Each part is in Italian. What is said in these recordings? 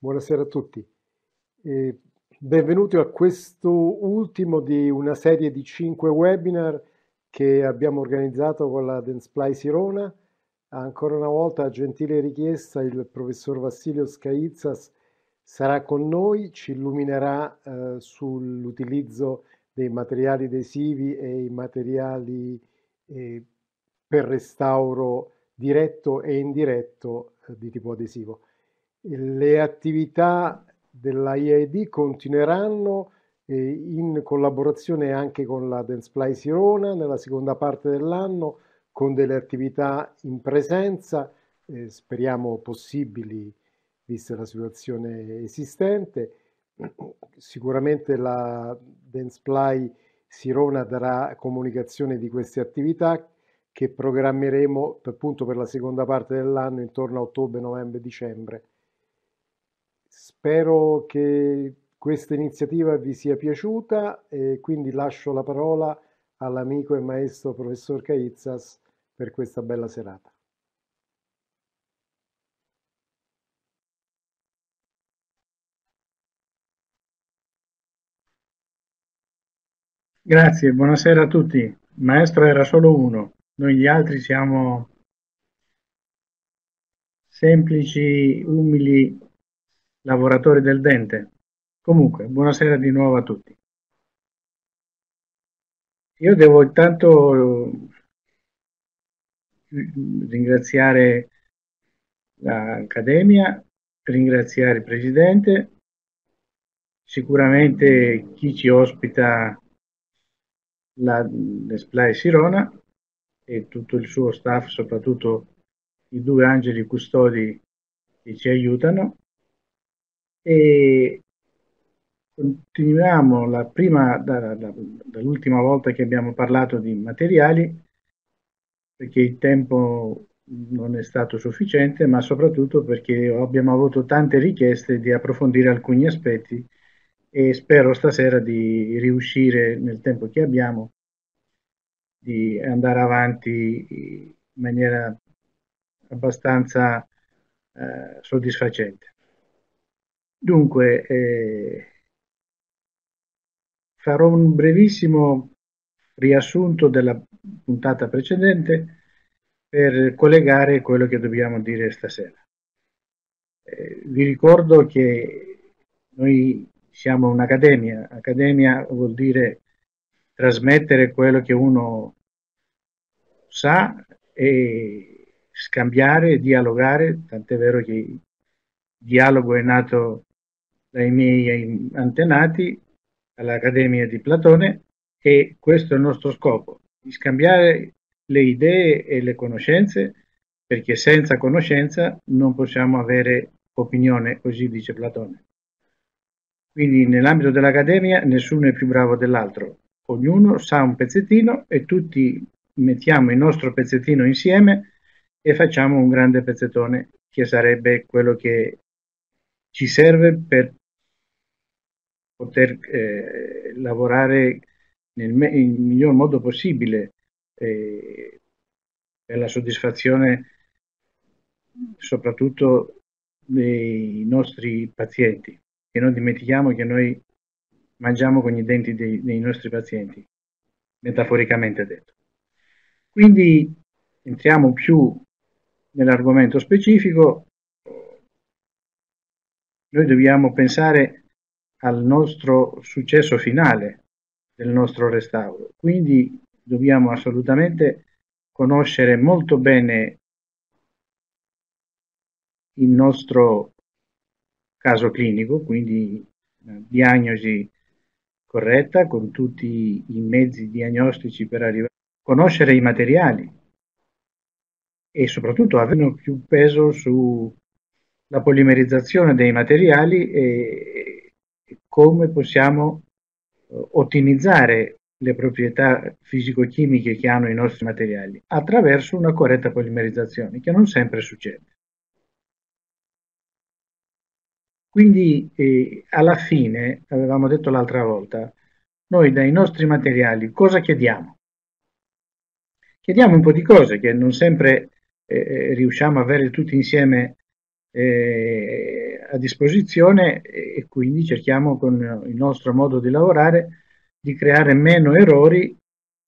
Buonasera a tutti. E benvenuti a questo ultimo di una serie di cinque webinar che abbiamo organizzato con la Densplay Sirona. Ancora una volta, a gentile richiesta, il professor Vassilio Scaizas sarà con noi, ci illuminerà eh, sull'utilizzo dei materiali adesivi e i materiali eh, per restauro diretto e indiretto eh, di tipo adesivo. Le attività dell'IAD continueranno eh, in collaborazione anche con la Densplay Sirona nella seconda parte dell'anno con delle attività in presenza, eh, speriamo possibili vista la situazione esistente. Sicuramente la Densplay Sirona darà comunicazione di queste attività che programmeremo appunto per la seconda parte dell'anno intorno a ottobre, novembre, dicembre. Spero che questa iniziativa vi sia piaciuta e quindi lascio la parola all'amico e maestro professor Caizzas per questa bella serata. Grazie, buonasera a tutti. Il maestro era solo uno, noi gli altri siamo semplici, umili lavoratori del dente. Comunque, buonasera di nuovo a tutti. Io devo intanto ringraziare l'Accademia, ringraziare il Presidente, sicuramente chi ci ospita la Display Sirona e tutto il suo staff, soprattutto i due angeli custodi che ci aiutano e continuiamo la prima, da, da, dall'ultima volta che abbiamo parlato di materiali perché il tempo non è stato sufficiente ma soprattutto perché abbiamo avuto tante richieste di approfondire alcuni aspetti e spero stasera di riuscire nel tempo che abbiamo di andare avanti in maniera abbastanza eh, soddisfacente. Dunque, eh, farò un brevissimo riassunto della puntata precedente per collegare quello che dobbiamo dire stasera. Eh, vi ricordo che noi siamo un'accademia, accademia vuol dire trasmettere quello che uno sa e scambiare dialogare, tant'è vero che il dialogo è nato dai miei antenati all'Accademia di Platone e questo è il nostro scopo, di scambiare le idee e le conoscenze perché senza conoscenza non possiamo avere opinione, così dice Platone. Quindi nell'ambito dell'Accademia nessuno è più bravo dell'altro, ognuno sa un pezzettino e tutti mettiamo il nostro pezzettino insieme e facciamo un grande pezzettone che sarebbe quello che ci serve per poter eh, lavorare nel miglior modo possibile eh, per la soddisfazione soprattutto dei nostri pazienti e non dimentichiamo che noi mangiamo con i denti dei, dei nostri pazienti, metaforicamente detto. Quindi entriamo più nell'argomento specifico, noi dobbiamo pensare al nostro successo finale del nostro restauro, quindi dobbiamo assolutamente conoscere molto bene il nostro caso clinico, quindi diagnosi corretta con tutti i mezzi diagnostici per arrivare a conoscere i materiali e soprattutto avere più peso sulla polimerizzazione dei materiali e come possiamo uh, ottimizzare le proprietà fisico-chimiche che hanno i nostri materiali attraverso una corretta polimerizzazione che non sempre succede. Quindi eh, alla fine, avevamo detto l'altra volta, noi dai nostri materiali cosa chiediamo? Chiediamo un po' di cose che non sempre eh, eh riusciamo a avere tutti insieme eh, a disposizione e quindi cerchiamo con il nostro modo di lavorare di creare meno errori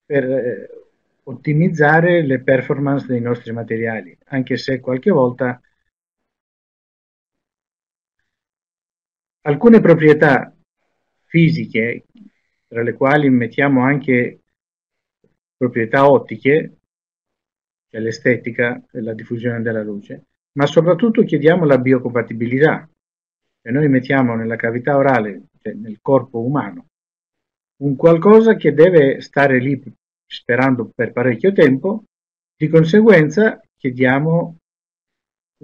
per eh, ottimizzare le performance dei nostri materiali, anche se qualche volta alcune proprietà fisiche, tra le quali mettiamo anche proprietà ottiche, cioè l'estetica e la diffusione della luce, ma soprattutto chiediamo la biocompatibilità. E noi mettiamo nella cavità orale, cioè nel corpo umano, un qualcosa che deve stare lì sperando per parecchio tempo, di conseguenza chiediamo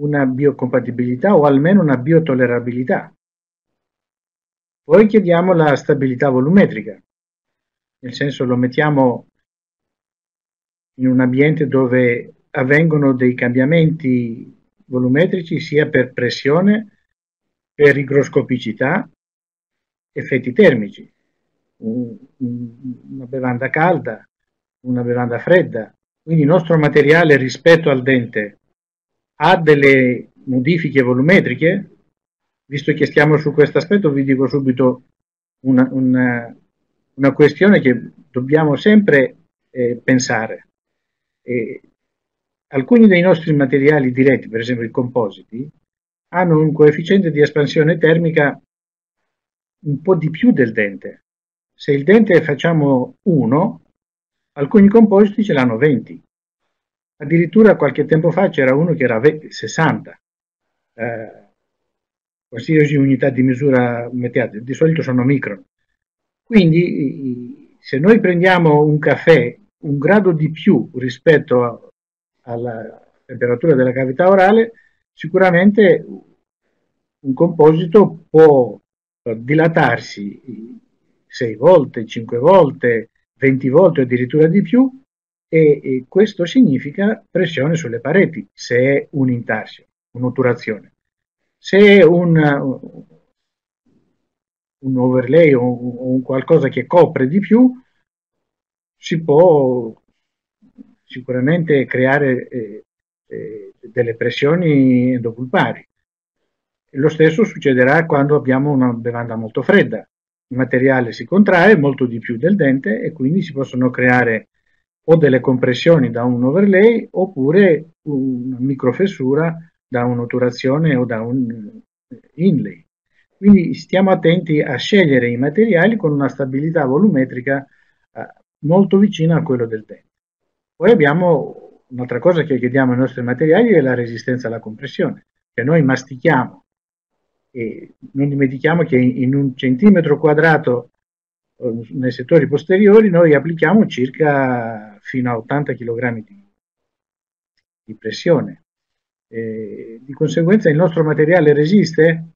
una biocompatibilità o almeno una biotollerabilità. Poi chiediamo la stabilità volumetrica, nel senso lo mettiamo in un ambiente dove avvengono dei cambiamenti volumetrici sia per pressione, per igroscopicità, effetti termici. Un, un, una bevanda calda, una bevanda fredda. Quindi il nostro materiale rispetto al dente ha delle modifiche volumetriche? Visto che stiamo su questo aspetto, vi dico subito una, una, una questione che dobbiamo sempre eh, pensare. E alcuni dei nostri materiali diretti, per esempio i compositi, hanno un coefficiente di espansione termica un po' di più del dente. Se il dente facciamo 1, alcuni compositi ce l'hanno 20. Addirittura qualche tempo fa c'era uno che era 20, 60. Eh, qualsiasi unità di misura mettiate, di solito sono micron. Quindi se noi prendiamo un caffè un grado di più rispetto alla temperatura della cavità orale, sicuramente un composito può dilatarsi 6 volte, 5 volte, 20 volte o addirittura di più e, e, questo significa pressione sulle pareti se è un intarsio, un'otturazione. Se è un, un overlay o un qualcosa che copre di più, si può sicuramente creare eh, eh, delle pressioni endopulpari. Lo stesso succederà quando abbiamo una bevanda molto fredda. Il materiale si contrae molto di più del dente e quindi si possono creare o delle compressioni da un overlay oppure una microfessura da un'otturazione o da un inlay. Quindi stiamo attenti a scegliere i materiali con una stabilità volumetrica eh, molto vicina a quello del dente. Poi abbiamo un'altra cosa che chiediamo ai nostri materiali è la resistenza alla compressione, che noi mastichiamo e non dimentichiamo che in un centimetro quadrato eh, nei settori posteriori noi applichiamo circa fino a 80 kg di, di pressione. E di conseguenza il nostro materiale resiste?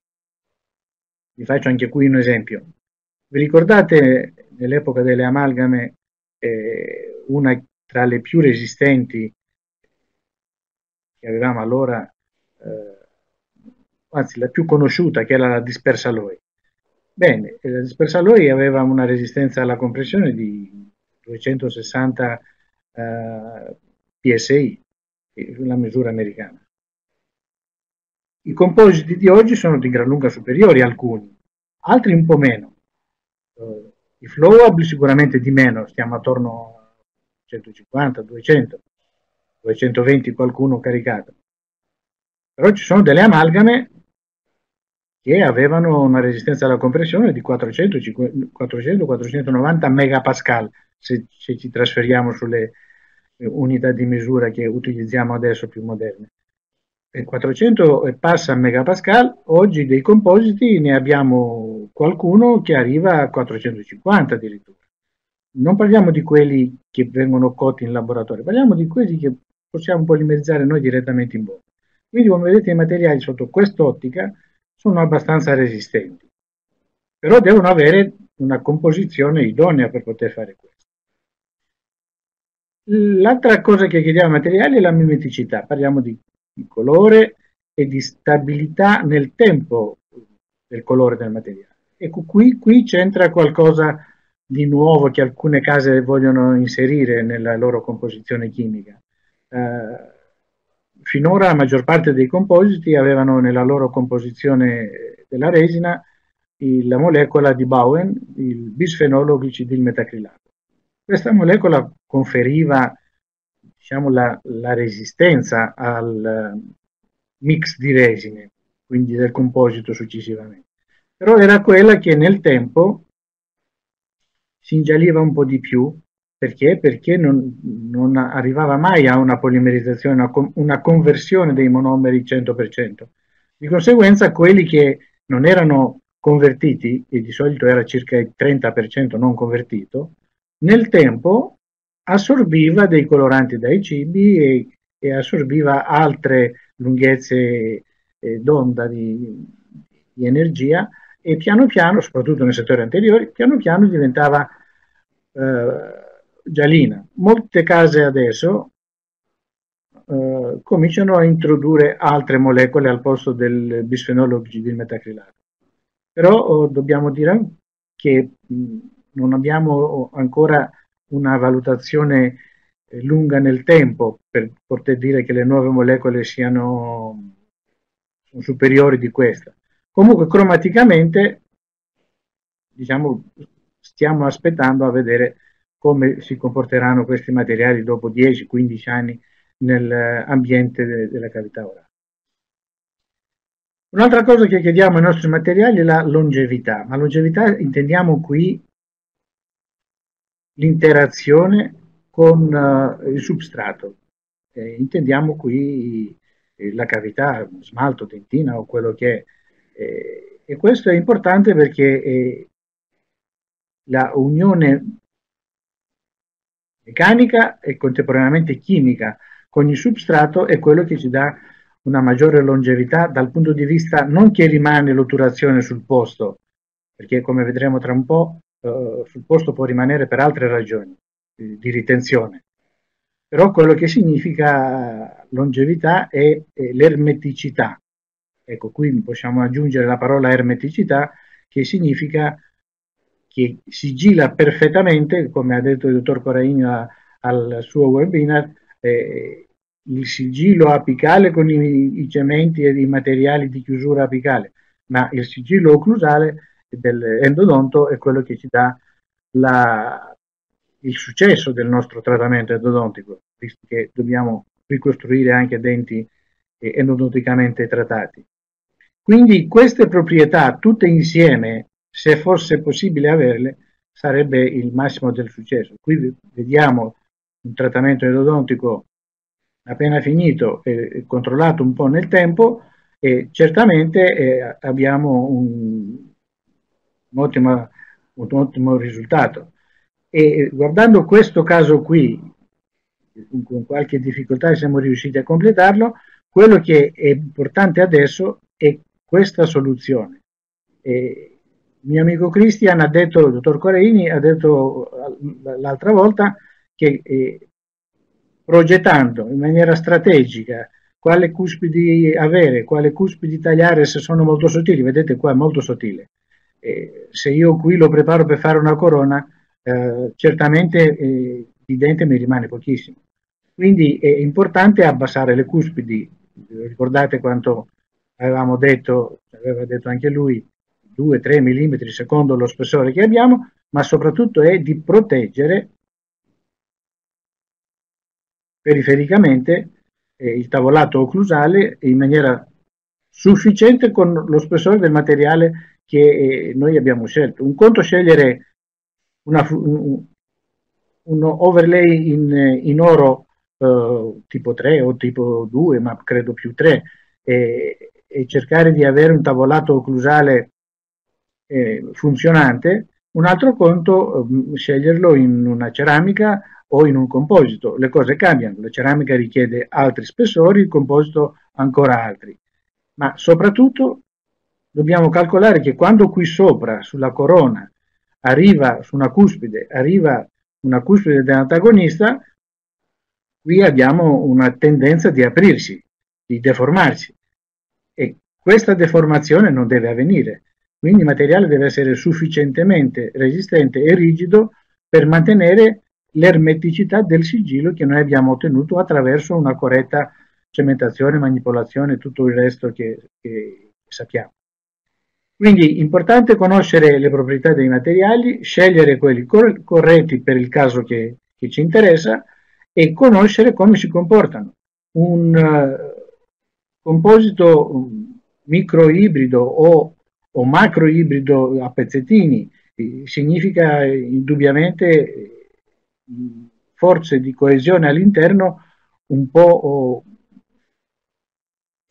Vi faccio anche qui un esempio. Vi ricordate nell'epoca delle amalgame eh, una tra le più resistenti che avevamo allora, eh, anzi la più conosciuta, che era la dispersaloi. Bene, la dispersaloi aveva una resistenza alla compressione di 260 eh, PSI, la misura americana. I compositi di oggi sono di gran lunga superiori alcuni, altri un po' meno. Uh, I flowable sicuramente di meno, stiamo attorno 150, 200, 220 qualcuno caricato. Però ci sono delle amalgame che avevano una resistenza alla compressione di 400-490 megapascal se, se, ci trasferiamo sulle unità di misura che utilizziamo adesso più moderne. E 400 e passa megapascal, oggi dei compositi ne abbiamo qualcuno che arriva a 450 addirittura non parliamo di quelli che vengono cotti in laboratorio, parliamo di quelli che possiamo polimerizzare noi direttamente in bocca. Quindi come vedete i materiali sotto quest'ottica sono abbastanza resistenti, però devono avere una composizione idonea per poter fare questo. L'altra cosa che chiediamo ai materiali è la mimeticità, parliamo di, di colore e di stabilità nel tempo del colore del materiale. Ecco, qui, qui c'entra qualcosa di nuovo che alcune case vogliono inserire nella loro composizione chimica. Eh, finora la maggior parte dei compositi avevano nella loro composizione della resina la molecola di Bowen, il bisfenolo glicidilmetacrilato. Questa molecola conferiva diciamo, la, la, resistenza al mix di resine, quindi del composito successivamente. Però era quella che nel tempo si ingialliva un po' di più perché? Perché non, non, arrivava mai a una polimerizzazione, una, una, conversione dei monomeri 100%. Di conseguenza quelli che non erano convertiti, e di solito era circa il 30% non convertito, nel tempo assorbiva dei coloranti dai cibi e, e assorbiva altre lunghezze eh, d'onda di, di energia e piano piano, soprattutto nei settori anteriori, piano piano diventava eh, giallina. Molte case adesso eh, cominciano a introdurre altre molecole al posto del bisfenolo G-metacrilato. Però oh, dobbiamo dire che mh, non abbiamo ancora una valutazione eh, lunga nel tempo per poter dire che le nuove molecole siano superiori di questa. Comunque cromaticamente diciamo stiamo aspettando a vedere come si comporteranno questi materiali dopo 10-15 anni nell'ambiente de della cavità orale. Un'altra cosa che chiediamo ai nostri materiali è la longevità, ma longevità intendiamo qui l'interazione con uh, il substrato, eh, intendiamo qui eh, la cavità, smalto, dentina o quello che è. Eh, e questo è importante perché eh, la unione meccanica e contemporaneamente chimica con il substrato è quello che ci dà una maggiore longevità dal punto di vista non che rimane l'otturazione sul posto, perché come vedremo tra un po' eh, sul posto può rimanere per altre ragioni di, di ritenzione, però quello che significa longevità è, è l'ermeticità. Ecco, qui possiamo aggiungere la parola ermeticità che significa che sigilla perfettamente, come ha detto il dottor Coraini al suo webinar, eh, il sigillo apicale con i, i, cementi e i materiali di chiusura apicale, ma il sigillo occlusale dell'endodonto è quello che ci dà la, il successo del nostro trattamento endodontico, visto che dobbiamo ricostruire anche denti endodonticamente trattati. Quindi queste proprietà tutte insieme se fosse possibile averle, sarebbe il massimo del successo. Qui vediamo un trattamento endodontico appena finito e controllato un po' nel tempo e certamente eh, abbiamo un, un, ottimo, un, ottimo, risultato. E guardando questo caso qui, con qualche difficoltà siamo riusciti a completarlo, quello che è importante adesso è questa soluzione. Mio amico Cristian ha detto, il dottor Coreini ha detto l'altra volta che eh, progettando in maniera strategica quale cuspidi avere, quale cuspidi tagliare se sono molto sottili, vedete qua è molto sottile. Eh, se io qui lo preparo per fare una corona, eh, certamente eh, di dente mi rimane pochissimo. Quindi è importante abbassare le cuspidi, ricordate quanto avevamo detto, aveva detto anche lui, 2-3 mm secondo lo spessore che abbiamo, ma soprattutto è di proteggere perifericamente eh, il tavolato occlusale in maniera sufficiente con lo spessore del materiale che eh, noi abbiamo scelto. Un conto scegliere una, un, un, overlay in, in oro eh, tipo 3 o tipo 2, ma credo più 3, e, e cercare di avere un tavolato occlusale eh, funzionante, un altro conto eh, sceglierlo in una ceramica o in un composito. Le cose cambiano, la ceramica richiede altri spessori, il composito ancora altri. Ma soprattutto dobbiamo calcolare che quando qui sopra, sulla corona, arriva su una cuspide, arriva una cuspide dell'antagonista, qui abbiamo una tendenza di aprirsi, di deformarsi. E questa deformazione non deve avvenire. Quindi il materiale deve essere sufficientemente resistente e rigido per mantenere l'ermeticità del sigillo che noi abbiamo ottenuto attraverso una corretta cementazione, manipolazione, tutto il resto che, che sappiamo. Quindi è importante conoscere le proprietà dei materiali, scegliere quelli corretti per il caso che, che ci interessa e conoscere come si comportano. Un uh, composito microibrido o, o macroibrido a pezzettini eh, significa indubbiamente forze di coesione all'interno un po'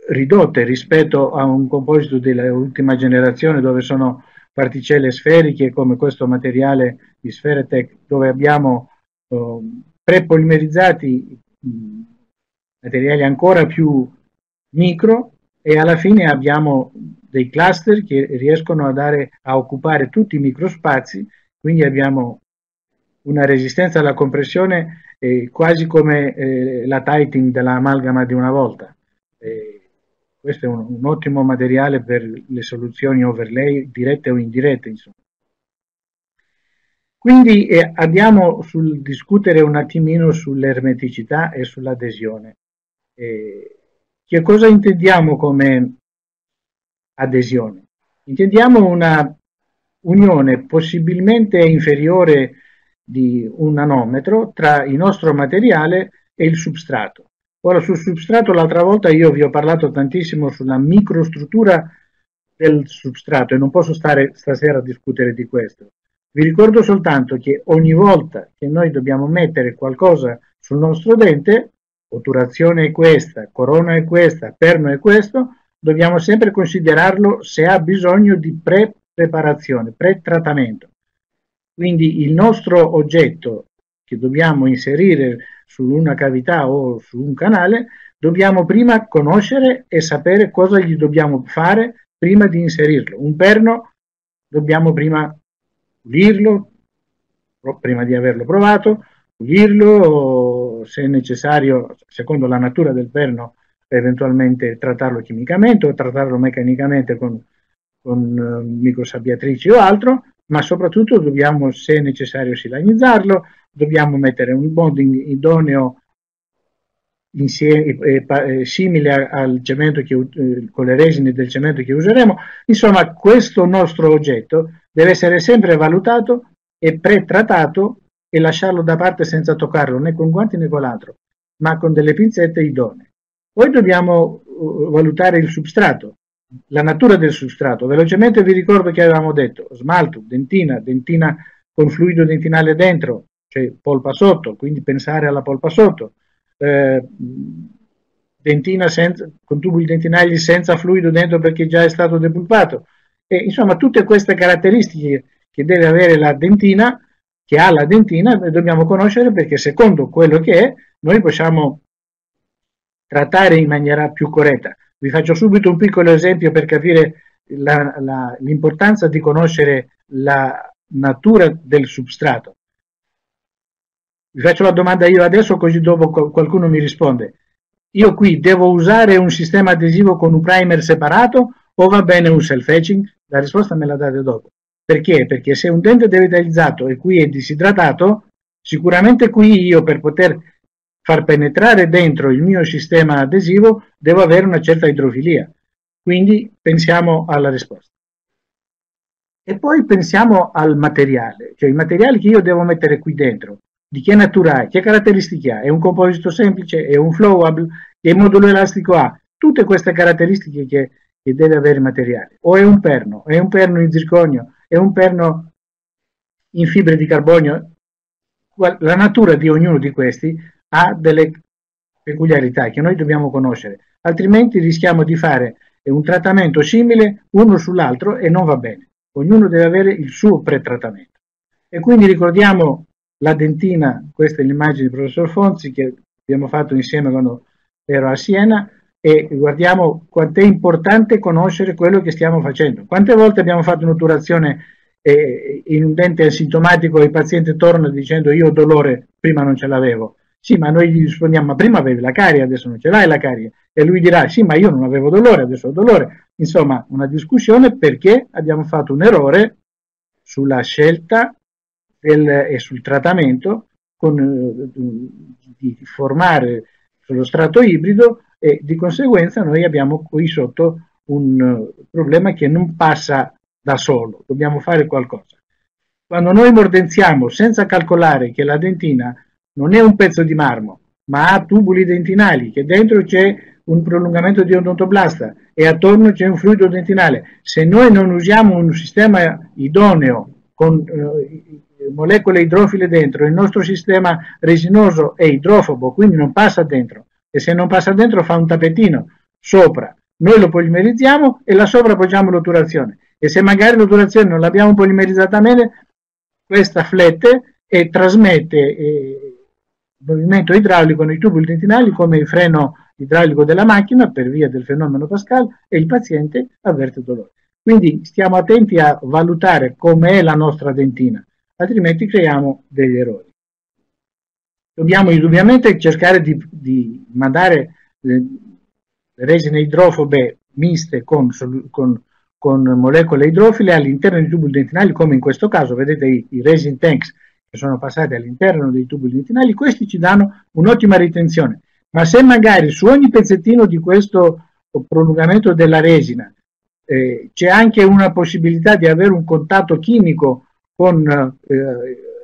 ridotte rispetto a un composito dell'ultima generazione dove sono particelle sferiche come questo materiale di Sferetec dove abbiamo uh, prepolimerizzati mh, materiali ancora più micro e alla fine abbiamo dei cluster che riescono a, dare, a occupare tutti i microspazi, quindi abbiamo una resistenza alla compressione eh, quasi come eh, la tightening dell'amalgama di una volta. Eh, questo è un, un, ottimo materiale per le soluzioni overlay dirette o indirette. Insomma. Quindi eh, andiamo sul discutere un attimino sull'ermeticità e sull'adesione. Che cosa intendiamo come adesione? Intendiamo una unione possibilmente inferiore di un nanometro tra il nostro materiale e il substrato. Ora sul substrato l'altra volta io vi ho parlato tantissimo sulla microstruttura del substrato e non posso stare stasera a discutere di questo. Vi ricordo soltanto che ogni volta che noi dobbiamo mettere qualcosa sul nostro dente, otturazione è questa, corona è questa, perno è questo, dobbiamo sempre considerarlo se ha bisogno di pre-preparazione, pre-trattamento. Quindi il nostro oggetto che dobbiamo inserire su una cavità o su un canale, dobbiamo prima conoscere e sapere cosa gli dobbiamo fare prima di inserirlo. Un perno dobbiamo prima pulirlo, prima di averlo provato, pulirlo, se necessario, secondo la natura del perno, eventualmente trattarlo chimicamente o trattarlo meccanicamente con, con uh, microsabbiatrici o altro, ma soprattutto dobbiamo, se necessario, silanizzarlo, dobbiamo mettere un bonding idoneo insieme, eh, eh, simile al cemento che, eh, con le resine del cemento che useremo. Insomma, questo nostro oggetto deve essere sempre valutato e pretrattato e lasciarlo da parte senza toccarlo né con guanti né con l'altro, ma con delle pinzette idonee. Poi dobbiamo uh, valutare il substrato, la natura del substrato. Velocemente vi ricordo che avevamo detto smalto, dentina, dentina con fluido dentinale dentro, cioè polpa sotto, quindi pensare alla polpa sotto, eh, dentina senza, con tubi dentinagli senza fluido dentro perché già è stato depulpato. E, insomma, tutte queste caratteristiche che deve avere la dentina, che ha la dentina, dobbiamo conoscere perché secondo quello che è, noi possiamo trattare in maniera più corretta. Vi faccio subito un piccolo esempio per capire l'importanza di conoscere la natura del substrato. Vi faccio la domanda io adesso così dopo qualcuno mi risponde. Io qui devo usare un sistema adesivo con un primer separato o va bene un self-etching? La risposta me la date dopo. Perché? Perché se un dente è devitalizzato e qui è disidratato, sicuramente qui io per poter far penetrare dentro il mio sistema adesivo devo avere una certa idrofilia. Quindi pensiamo alla risposta. E poi pensiamo al materiale, cioè i materiali che io devo mettere qui dentro di che natura ha, che caratteristiche ha, è un composito semplice, è un flowable, che modulo elastico ha, tutte queste caratteristiche che, che deve avere il materiale, o è un perno, è un perno in zirconio, è un perno in fibre di carbonio, la natura di ognuno di questi ha delle peculiarità che noi dobbiamo conoscere, altrimenti rischiamo di fare un trattamento simile uno sull'altro e non va bene. Ognuno deve avere il suo pretrattamento. E quindi ricordiamo la dentina, questa è l'immagine del professor Fonzi che abbiamo fatto insieme quando ero a Siena e guardiamo quanto è importante conoscere quello che stiamo facendo. Quante volte abbiamo fatto un'otturazione eh, in un dente asintomatico e il paziente torna dicendo io ho dolore, prima non ce l'avevo. Sì, ma noi gli rispondiamo, ma prima avevi la carie, adesso non ce l'hai la carie. E lui dirà, sì, ma io non avevo dolore, adesso ho dolore. Insomma, una discussione perché abbiamo fatto un errore sulla scelta del, e sul trattamento con, eh, di formare sullo strato ibrido e di conseguenza noi abbiamo qui sotto un uh, problema che non passa da solo, dobbiamo fare qualcosa. Quando noi mordenziamo senza calcolare che la dentina non è un pezzo di marmo, ma ha tubuli dentinali, che dentro c'è un prolungamento di odontoblasta e attorno c'è un fluido dentinale, se noi non usiamo un sistema idoneo con eh, molecole idrofile dentro, il nostro sistema resinoso è idrofobo, quindi non passa dentro. E se non passa dentro fa un tappetino sopra. Noi lo polimerizziamo e là sopra appoggiamo l'otturazione. E se magari l'otturazione non l'abbiamo polimerizzata bene, questa flette e trasmette eh, movimento idraulico nei tubuli dentinali come il freno idraulico della macchina per via del fenomeno Pascal e il paziente avverte dolore. Quindi stiamo attenti a valutare com'è la nostra dentina, altrimenti creiamo degli errori. Dobbiamo indubbiamente cercare di, di mandare le resine idrofobe miste con, con, con, molecole idrofile all'interno dei tubuli dentinali, come in questo caso, vedete i, i resin tanks che sono passati all'interno dei tubuli dentinali, questi ci danno un'ottima ritenzione. Ma se magari su ogni pezzettino di questo prolungamento della resina eh, c'è anche una possibilità di avere un contatto chimico con eh,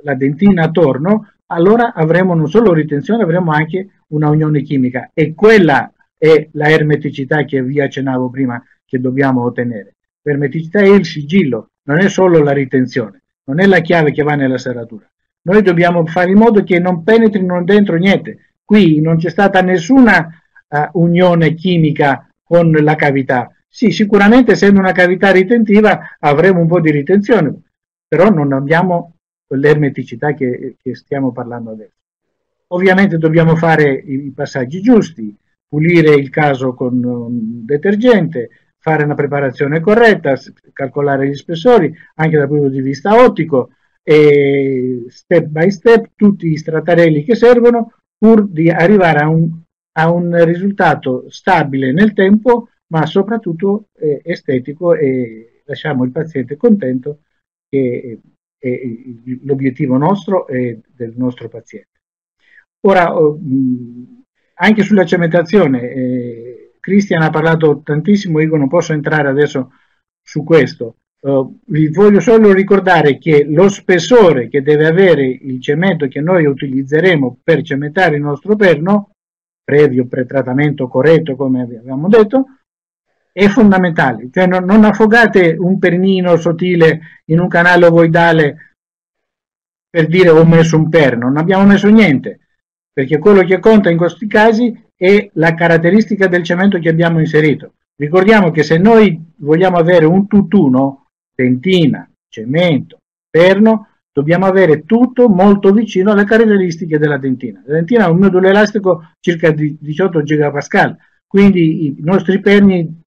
la dentina attorno, allora avremo non solo ritenzione, avremo anche una unione chimica e quella è la ermeticità che vi accennavo prima che dobbiamo ottenere. L'ermeticità è il sigillo, non è solo la ritenzione, non è la chiave che va nella serratura. Noi dobbiamo fare in modo che non penetrino dentro niente. Qui non c'è stata nessuna uh, unione chimica con la cavità. Sì, sicuramente essendo una cavità ritentiva avremo un po' di ritenzione, però non abbiamo l'ermeticità che, che stiamo parlando adesso. Ovviamente dobbiamo fare i passaggi giusti, pulire il caso con un detergente, fare una preparazione corretta, calcolare gli spessori anche dal punto di vista ottico step by step tutti gli stratarelli che servono pur di arrivare a un, a un risultato stabile nel tempo ma soprattutto eh, estetico e lasciamo il paziente contento che è l'obiettivo nostro e del nostro paziente. Ora, oh, anche sulla cementazione, eh, Cristian ha parlato tantissimo, io non posso entrare adesso su questo. Uh, vi voglio solo ricordare che lo spessore che deve avere il cemento che noi utilizzeremo per cementare il nostro perno, previo pretrattamento corretto come abbiamo detto, è fondamentale, cioè non, non, affogate un pernino sottile in un canale ovoidale per dire ho messo un perno, non abbiamo messo niente, perché quello che conta in questi casi è la caratteristica del cemento che abbiamo inserito. Ricordiamo che se noi vogliamo avere un tutt'uno, dentina, cemento, perno, dobbiamo avere tutto molto vicino alle caratteristiche della dentina. La dentina ha un modulo elastico circa 18 gigapascal, quindi i nostri perni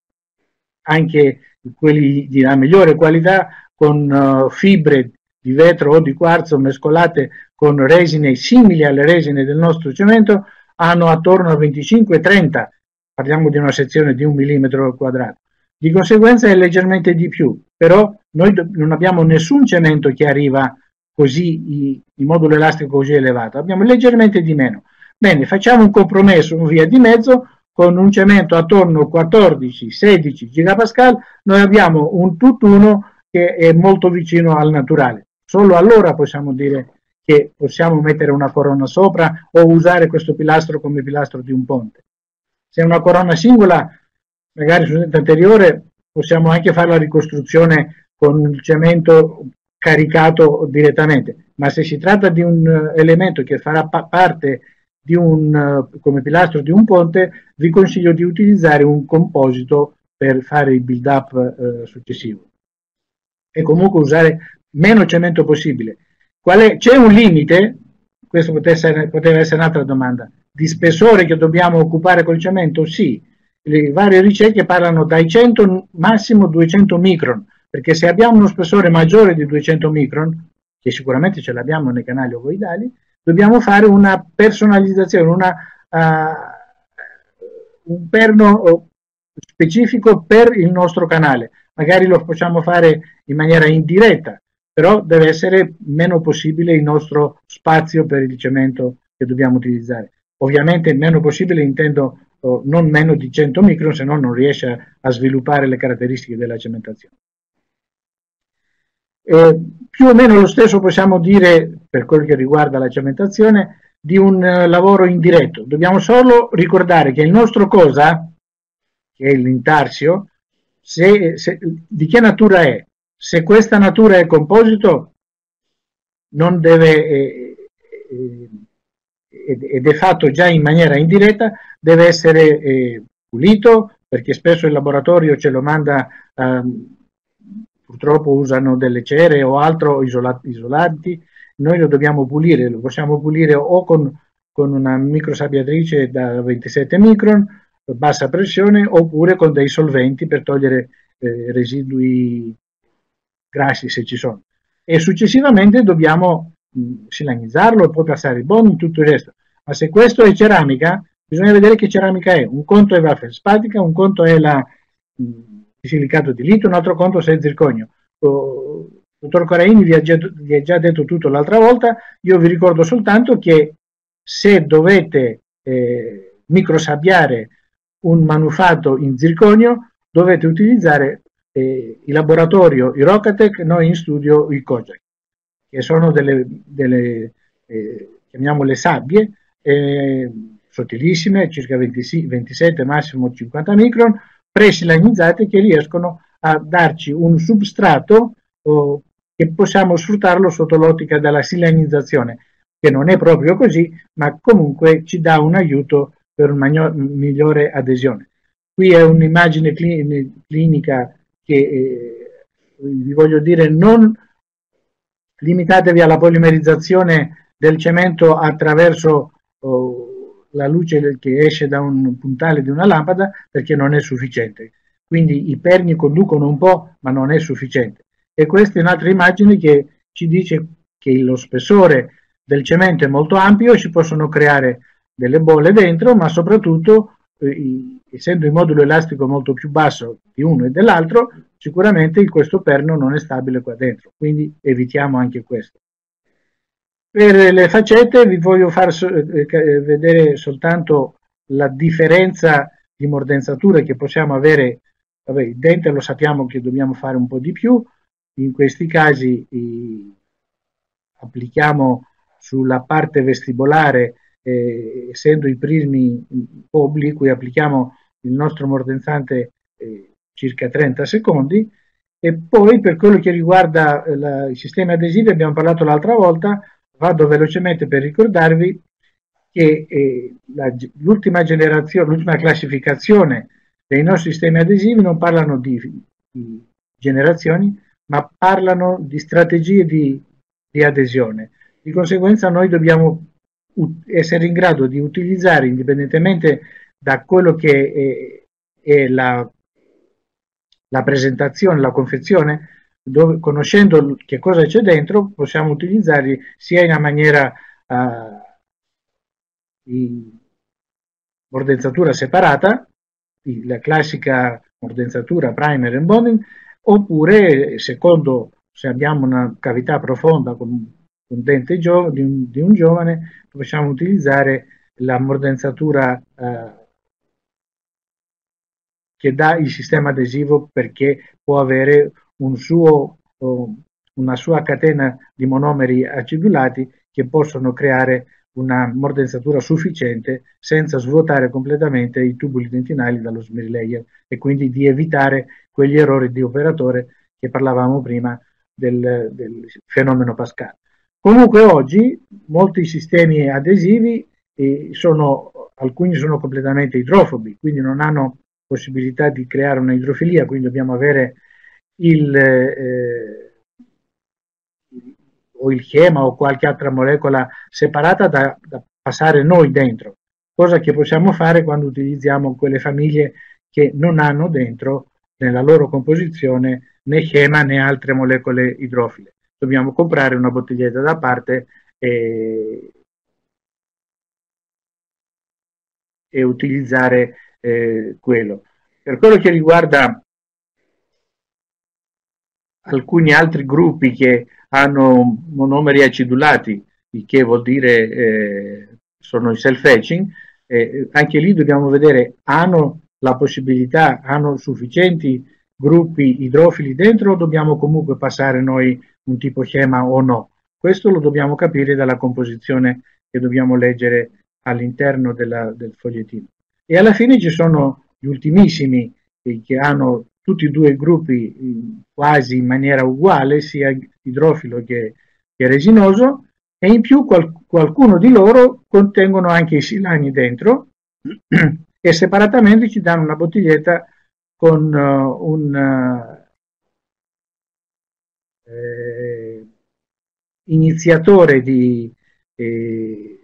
anche quelli di una migliore qualità con uh, fibre di vetro o di quarzo mescolate con resine simili alle resine del nostro cemento hanno attorno a 25-30, parliamo di una sezione di un millimetro quadrato. Di conseguenza è leggermente di più, però noi non abbiamo nessun cemento che arriva così in modulo elastico così elevato, abbiamo leggermente di meno. Bene, facciamo un compromesso, un via di mezzo, con un cemento attorno a 14-16 gigapascal, noi abbiamo un tutt'uno che è molto vicino al naturale. Solo allora possiamo dire che possiamo mettere una corona sopra o usare questo pilastro come pilastro di un ponte. Se è una corona singola, magari sul dente anteriore, possiamo anche fare la ricostruzione con il cemento caricato direttamente, ma se si tratta di un elemento che farà pa parte di un, come pilastro di un ponte, vi consiglio di utilizzare un composito per fare il build up eh, successivo e comunque usare meno cemento possibile. C'è un limite, questo essere, poteva essere un'altra domanda, di spessore che dobbiamo occupare col cemento? Sì, le varie ricerche parlano dai 100 massimo 200 micron, perché se abbiamo uno spessore maggiore di 200 micron, che sicuramente ce l'abbiamo nei canali ovoidali, dobbiamo fare una personalizzazione, una, uh, un perno specifico per il nostro canale. Magari lo possiamo fare in maniera indiretta, però deve essere meno possibile il nostro spazio per il cemento che dobbiamo utilizzare. Ovviamente meno possibile intendo oh, non meno di 100 micron, se no non riesce a, sviluppare le caratteristiche della cementazione. Eh, più o meno lo stesso possiamo dire per quel che riguarda la cementazione di un uh, lavoro indiretto. Dobbiamo solo ricordare che il nostro cosa, che è l'intarsio, se, se, di che natura è? Se questa natura è composito, non deve, eh, eh, ed è fatto già in maniera indiretta, deve essere eh, pulito, perché spesso il laboratorio ce lo manda, ehm, purtroppo usano delle cere o altro isolanti, noi lo dobbiamo pulire, lo possiamo pulire o con, con una microsabbiatrice da 27 micron, bassa pressione, oppure con dei solventi per togliere eh, residui grassi se ci sono. E successivamente dobbiamo silanizzarlo e poi passare il bond tutto il resto. Ma se questo è ceramica, bisogna vedere che ceramica è. Un conto è la feldspatica, un conto è la, mh, il silicato di lito, un altro conto è il zirconio. Oh, dottor Coraini vi ha, già, vi ha, già, detto tutto l'altra volta, io vi ricordo soltanto che se dovete eh, microsabbiare un manufatto in zirconio, dovete utilizzare eh, il laboratorio, i Rocatec, noi in studio i Kojak, che sono delle, delle eh, chiamiamole sabbie, eh, sottilissime, circa 20, 27, massimo 50 micron, presilanizzate che riescono a darci un substrato oh, che possiamo sfruttarlo sotto l'ottica della silanizzazione, che non è proprio così, ma comunque ci dà un aiuto per una migliore adesione. Qui è un'immagine clinica che eh, vi voglio dire non limitatevi alla polimerizzazione del cemento attraverso oh, la luce che esce da un puntale di una lampada perché non è sufficiente. Quindi i perni conducono un po', ma non è sufficiente. E questa è un'altra immagine che ci dice che lo spessore del cemento è molto ampio, si possono creare delle bolle dentro, ma soprattutto, eh, essendo il modulo elastico molto più basso di uno e dell'altro, sicuramente questo perno non è stabile qua dentro, quindi evitiamo anche questo. Per le faccette vi voglio far eh, eh, vedere soltanto la differenza di mordenzature che possiamo avere. Vabbè, il dente lo sappiamo che dobbiamo fare un po' di più, in questi casi eh, applichiamo sulla parte vestibolare, eh, essendo i prismi obliqui, applichiamo il nostro mordenzante eh, circa 30 secondi e poi per quello che riguarda eh, la, i sistemi adesivi abbiamo parlato l'altra volta, vado velocemente per ricordarvi che eh, l'ultima generazione, l'ultima classificazione dei nostri sistemi adesivi non parlano di, di generazioni, ma parlano di strategie di, di adesione. Di conseguenza noi dobbiamo essere in grado di utilizzare, indipendentemente da quello che è, è la, la, presentazione, la confezione, dove, conoscendo che cosa c'è dentro, possiamo utilizzarli sia in una maniera uh, di mordenzatura separata, la classica mordenzatura primer and bonding, oppure secondo se abbiamo una cavità profonda con un dente di, un, di un giovane possiamo utilizzare la mordenzatura eh, che dà il sistema adesivo perché può avere un suo, una sua catena di monomeri acidulati che possono creare una mordenzatura sufficiente senza svuotare completamente i tubuli dentinali dallo smear e quindi di evitare quegli errori di operatore che parlavamo prima del, del fenomeno Pascal. Comunque oggi molti sistemi adesivi sono, alcuni sono completamente idrofobi, quindi non hanno possibilità di creare una idrofilia, quindi dobbiamo avere il, eh, o il schema o qualche altra molecola separata da, da passare noi dentro, cosa che possiamo fare quando utilizziamo quelle famiglie che non hanno dentro nella loro composizione né schema né altre molecole idrofile. Dobbiamo comprare una bottiglietta da parte e, e utilizzare eh, quello. Per quello che riguarda alcuni altri gruppi che hanno monomeri acidulati, il che vuol dire eh, sono i self-etching, eh, anche lì dobbiamo vedere, hanno la possibilità, hanno sufficienti gruppi idrofili dentro o dobbiamo comunque passare noi un tipo schema o no? Questo lo dobbiamo capire dalla composizione che dobbiamo leggere all'interno del fogliettino. E alla fine ci sono gli ultimissimi che hanno tutti e due i gruppi quasi in maniera uguale, sia idrofilo che, che resinoso, e in più qual, qualcuno di loro contengono anche i silani dentro e separatamente ci danno una bottiglietta con uh, un uh, eh, iniziatore di eh,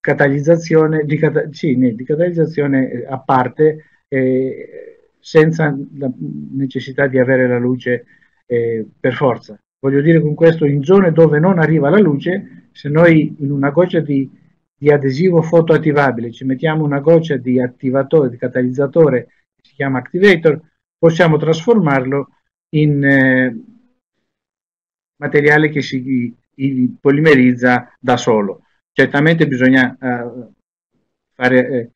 catalizzazione, di, cata, sì, di catalizzazione a parte eh, senza la necessità di avere la luce eh, per forza. Voglio dire con questo, in zone dove non arriva la luce, se noi in una goccia di, di adesivo fotoattivabile ci mettiamo una goccia di attivatore, di catalizzatore, che si chiama activator, possiamo trasformarlo in eh, materiale che si polimerizza da solo. Certamente bisogna eh, fare eh,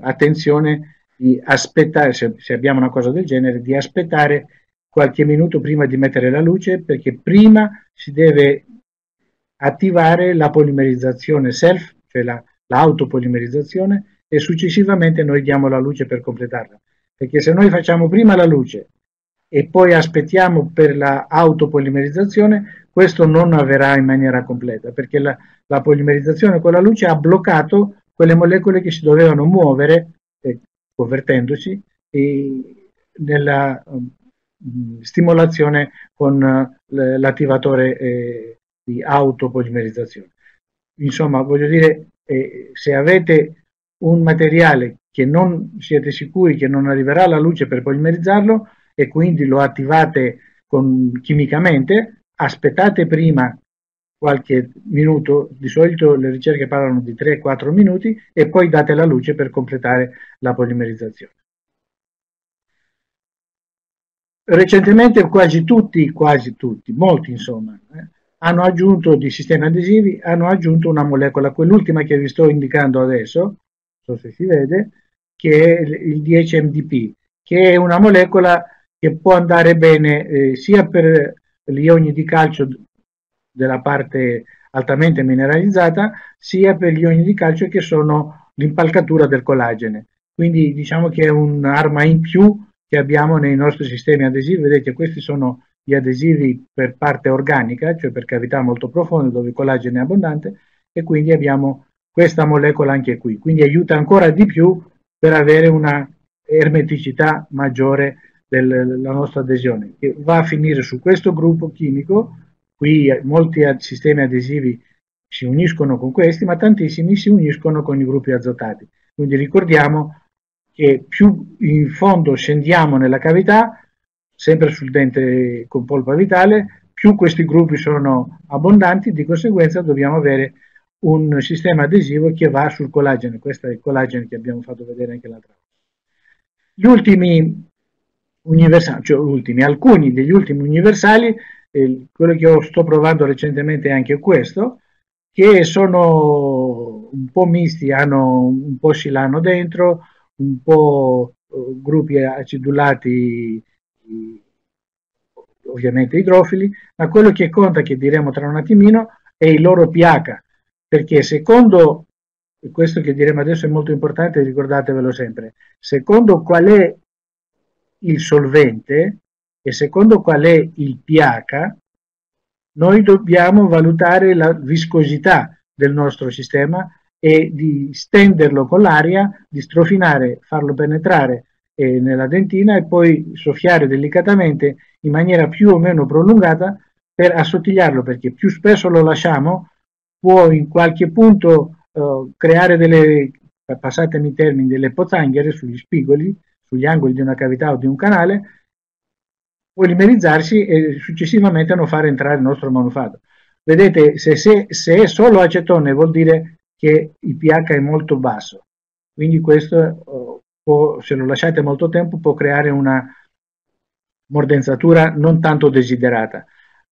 attenzione di aspettare, se, se abbiamo una cosa del genere, di aspettare qualche minuto prima di mettere la luce perché prima si deve attivare la polimerizzazione self, cioè la, l'autopolimerizzazione e successivamente noi diamo la luce per completarla. Perché se noi facciamo prima la luce e poi aspettiamo per la autopolimerizzazione, questo non avverrà in maniera completa perché la, la polimerizzazione con la luce ha bloccato quelle molecole che si dovevano muovere eh, convertendosi nella um, stimolazione con uh, l'attivatore eh, di autopolimerizzazione. Insomma, voglio dire, eh, se avete un materiale che non siete sicuri che non arriverà alla luce per polimerizzarlo e quindi lo attivate con, chimicamente, aspettate prima qualche minuto, di solito le ricerche parlano di 3-4 minuti e poi date la luce per completare la polimerizzazione. Recentemente quasi tutti, quasi tutti, molti insomma, eh, hanno aggiunto di sistemi adesivi, hanno aggiunto una molecola, quell'ultima che vi sto indicando adesso, non so se si vede, che è il 10-MDP, che è una molecola che può andare bene eh, sia per gli ioni di calcio della parte altamente mineralizzata, sia per gli ioni di calcio che sono l'impalcatura del collagene. Quindi diciamo che è un'arma in più che abbiamo nei nostri sistemi adesivi. Vedete, questi sono gli adesivi per parte organica, cioè per cavità molto profonde dove il collagene è abbondante e quindi abbiamo questa molecola anche qui. Quindi aiuta ancora di più per avere una ermeticità maggiore della nostra adesione, che va a finire su questo gruppo chimico Qui molti sistemi adesivi si uniscono con questi, ma tantissimi si uniscono con i gruppi azotati. Quindi ricordiamo che più in fondo scendiamo nella cavità, sempre sul dente con polpa vitale, più questi gruppi sono abbondanti, di conseguenza dobbiamo avere un sistema adesivo che va sul collagene. Questo è il collagene che abbiamo fatto vedere anche l'altra volta. Gli ultimi universali, cioè ultimi, alcuni degli ultimi universali eh, quello che io sto provando recentemente è anche questo, che sono un po' misti, hanno un po' silano dentro, un po' uh, gruppi acidulati ovviamente idrofili, ma quello che conta, che diremo tra un attimino, è il loro pH, perché secondo, questo che diremo adesso è molto importante, ricordatevelo sempre, secondo qual è il solvente, e secondo qual è il pH, noi dobbiamo valutare la viscosità del nostro sistema e di stenderlo con l'aria, di strofinare, farlo penetrare eh, nella dentina e poi soffiare delicatamente in maniera più o meno prolungata per assottigliarlo, perché più spesso lo lasciamo può in qualche punto eh, creare delle, passatemi i termini, delle pozzanghere sugli spigoli, sugli angoli di una cavità o di un canale, polimerizzarsi e successivamente non fare entrare il nostro manufatto. Vedete, se, se, se è solo acetone vuol dire che il pH è molto basso, quindi questo oh, può, se lo lasciate molto tempo può creare una mordenzatura non tanto desiderata.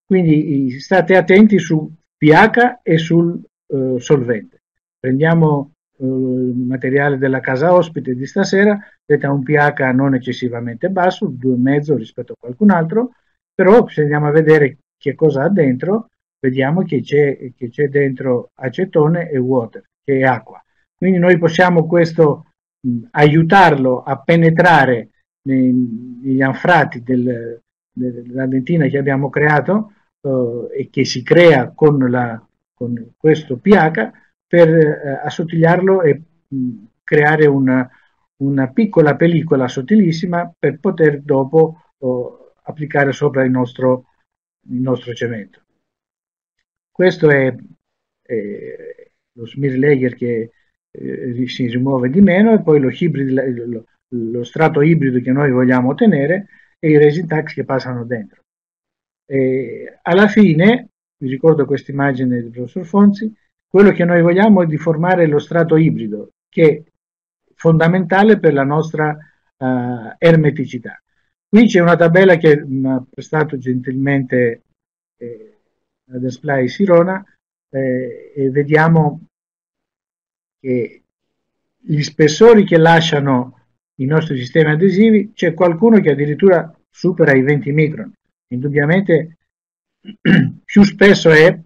Quindi state attenti su pH e sul uh, solvente. Prendiamo materiale della casa ospite di stasera, vedete un pH non eccessivamente basso, 2,5 rispetto a qualcun altro, però se andiamo a vedere che cosa ha dentro, vediamo che c'è, che c'è dentro acetone e water, che è acqua. Quindi noi possiamo questo mh, aiutarlo a penetrare nei, negli anfrati del, della dentina che abbiamo creato eh, e che si crea con, la, con questo pH per eh, assottigliarlo e mh, creare una, una, piccola pellicola sottilissima per poter dopo oh, applicare sopra il nostro, il nostro cemento. Questo è, è lo smear layer che eh, si rimuove di meno e poi lo, ibrido, lo, lo, strato ibrido che noi vogliamo ottenere e i resin tags che passano dentro. E alla fine, vi ricordo questa immagine del professor Fonzi, quello che noi vogliamo è di formare lo strato ibrido, che è fondamentale per la nostra uh, ermeticità. Qui c'è una tabella che mi ha prestato gentilmente eh, la display Sirona eh, e vediamo che gli spessori che lasciano i nostri sistemi adesivi c'è qualcuno che addirittura supera i 20 micron. Indubbiamente più spesso è,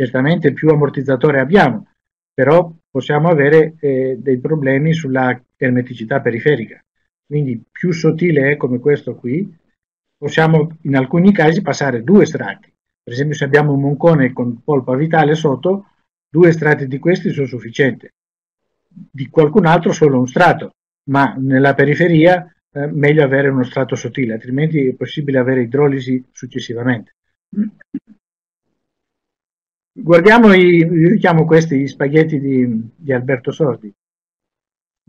certamente più ammortizzatore abbiamo, però possiamo avere eh, dei problemi sulla ermeticità periferica. Quindi più sottile è come questo qui, possiamo in alcuni casi passare due strati. Per esempio se abbiamo un moncone con polpa vitale sotto, due strati di questi sono sufficienti. Di qualcun altro solo un strato, ma nella periferia eh, meglio avere uno strato sottile, altrimenti è possibile avere idrolisi successivamente. Guardiamo, i, io chiamo questi gli spaghetti di, di Alberto Sordi.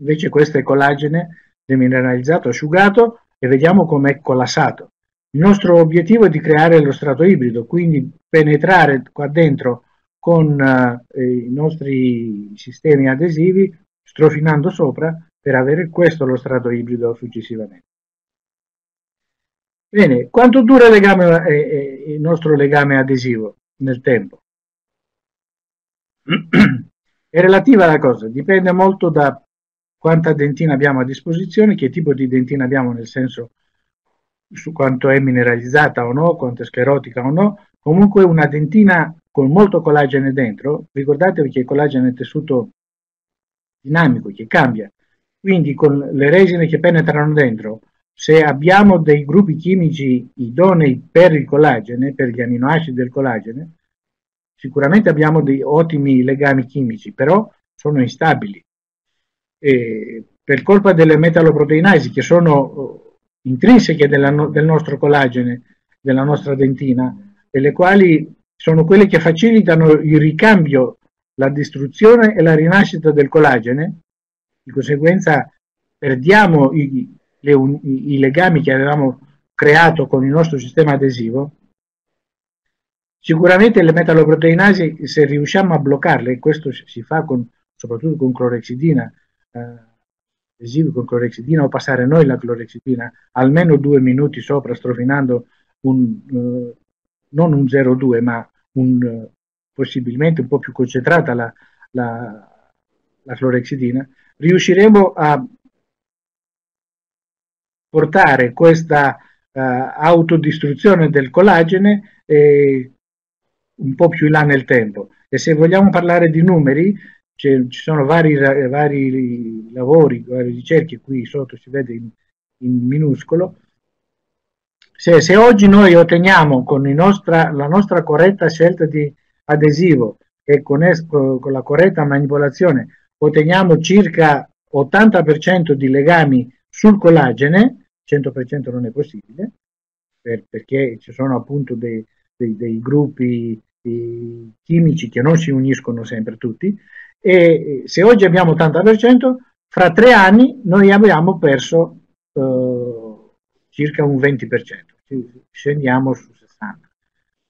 Invece questo è collagene demineralizzato, asciugato e vediamo com'è collassato. Il nostro obiettivo è di creare lo strato ibrido, quindi penetrare qua dentro con eh, i nostri sistemi adesivi, strofinando sopra per avere questo lo strato ibrido successivamente. Bene, quanto dura legame, eh, eh, il nostro legame adesivo nel tempo? È relativa alla cosa, dipende molto da quanta dentina abbiamo a disposizione, che tipo di dentina abbiamo nel senso su quanto è mineralizzata o no, quanto è sclerotica o no. Comunque una dentina con molto collagene dentro, ricordatevi che il collagene è un tessuto dinamico che cambia, quindi con le resine che penetrano dentro, se abbiamo dei gruppi chimici idonei per il collagene, per gli aminoacidi del collagene, sicuramente abbiamo dei ottimi legami chimici, però sono instabili. E per colpa delle metalloproteinasi che sono eh, intrinseche della, del nostro collagene, della nostra dentina, e le quali sono quelle che facilitano il ricambio, la distruzione e la rinascita del collagene, di conseguenza perdiamo i, le, i, legami che avevamo creato con il nostro sistema adesivo, sicuramente le metalloproteinasi, se riusciamo a bloccarle, e questo si fa con, soprattutto con clorexidina, eh, con clorexidina o passare noi la clorexidina almeno due minuti sopra strofinando un, eh, non un 0,2 ma un, possibilmente un po' più concentrata la, la, la clorexidina, riusciremo a portare questa uh, autodistruzione del collagene eh, un po' più in là nel tempo. E se vogliamo parlare di numeri, ci sono vari, vari lavori, varie ricerche, qui sotto si vede in, in minuscolo. Se, se, oggi noi otteniamo con nostra, la nostra corretta scelta di adesivo e con, es, con la corretta manipolazione otteniamo circa 80% di legami sul collagene, 100% non è possibile, per, perché ci sono appunto dei, dei, dei gruppi dei chimici che non si uniscono sempre tutti, e se oggi abbiamo 80%, fra tre anni noi abbiamo perso eh, circa un 20%, scendiamo su 60%.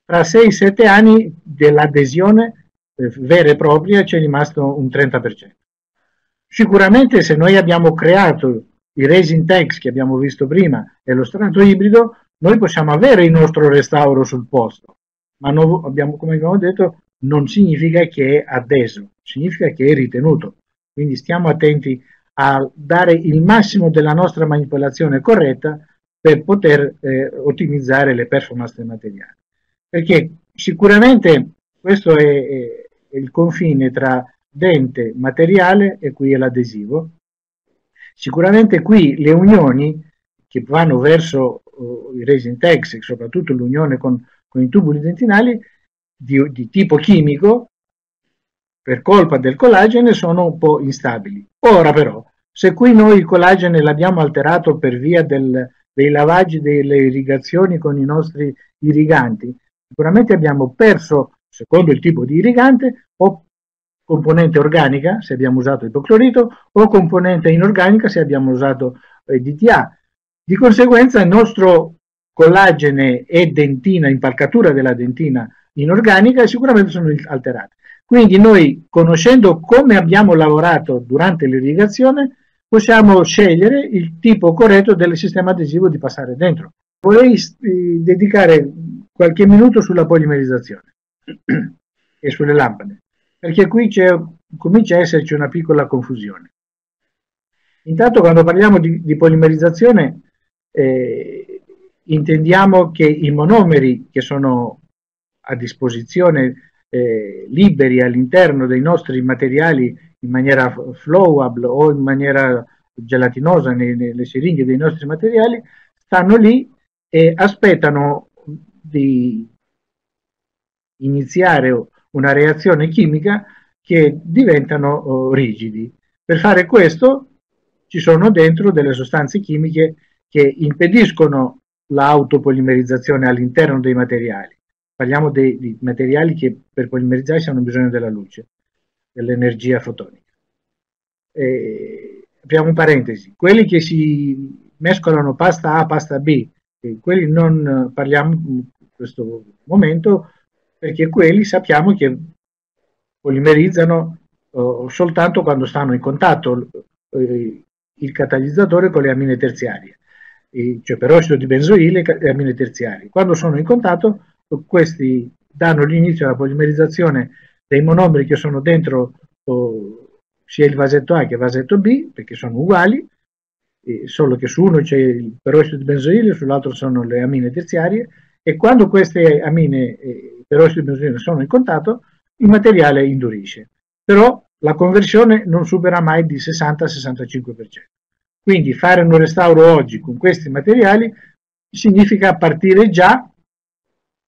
Fra 6-7 anni dell'adesione eh, vera e propria c'è rimasto un 30%. Sicuramente se noi abbiamo creato i resin tags che abbiamo visto prima e lo strato ibrido, noi possiamo avere il nostro restauro sul posto, ma abbiamo, come abbiamo detto non significa che è adeso. significa che è ritenuto. Quindi stiamo attenti a dare il massimo della nostra manipolazione corretta per poter eh, ottimizzare le performance del materiale. Perché sicuramente questo è, è, il confine tra dente, materiale e qui è l'adesivo. Sicuramente qui le unioni che vanno verso uh, i resin tags, soprattutto l'unione con, con, i tubuli dentinali di, di tipo chimico, per colpa del collagene sono un po' instabili. Ora però, se qui noi il collagene l'abbiamo alterato per via del, dei lavaggi delle irrigazioni con i nostri irriganti, sicuramente abbiamo perso, secondo il tipo di irrigante, o componente organica se abbiamo usato ipoclorito o componente inorganica se abbiamo usato eh, DTA. Di conseguenza il nostro collagene e dentina, impalcatura della dentina inorganica sicuramente sono alterate. Quindi noi, conoscendo come abbiamo lavorato durante l'irrigazione, possiamo scegliere il tipo corretto del sistema adesivo di passare dentro. Vorrei eh, dedicare qualche minuto sulla polimerizzazione e sulle lampade, perché qui comincia a esserci una piccola confusione. Intanto quando parliamo di, di polimerizzazione eh, intendiamo che i monomeri che sono a disposizione eh, liberi all'interno dei nostri materiali in maniera flowable o in maniera gelatinosa nelle siringhe dei nostri materiali, stanno lì e aspettano di iniziare una reazione chimica che diventano oh, rigidi. Per fare questo ci sono dentro delle sostanze chimiche che impediscono l'autopolimerizzazione all'interno dei materiali. Parliamo dei, di materiali che per polimerizzarsi hanno bisogno della luce, dell'energia fotonica. E, apriamo parentesi, quelli che si mescolano pasta A, pasta B, quelli non parliamo in questo momento perché quelli sappiamo che polimerizzano oh, soltanto quando stanno in contatto eh, il catalizzatore con le amine terziarie, cioè perossido di benzoile e amine terziarie. Quando sono in contatto questi danno l'inizio alla polimerizzazione dei monomeri che sono dentro oh, sia il vasetto A che il vasetto B, perché sono uguali, solo che su uno c'è il perossido di benzoile, sull'altro sono le amine terziarie, e quando queste amine e perossido di benzoile sono in contatto, il materiale indurisce. Però la conversione non supera mai di 60-65%. Quindi fare un restauro oggi con questi materiali significa partire già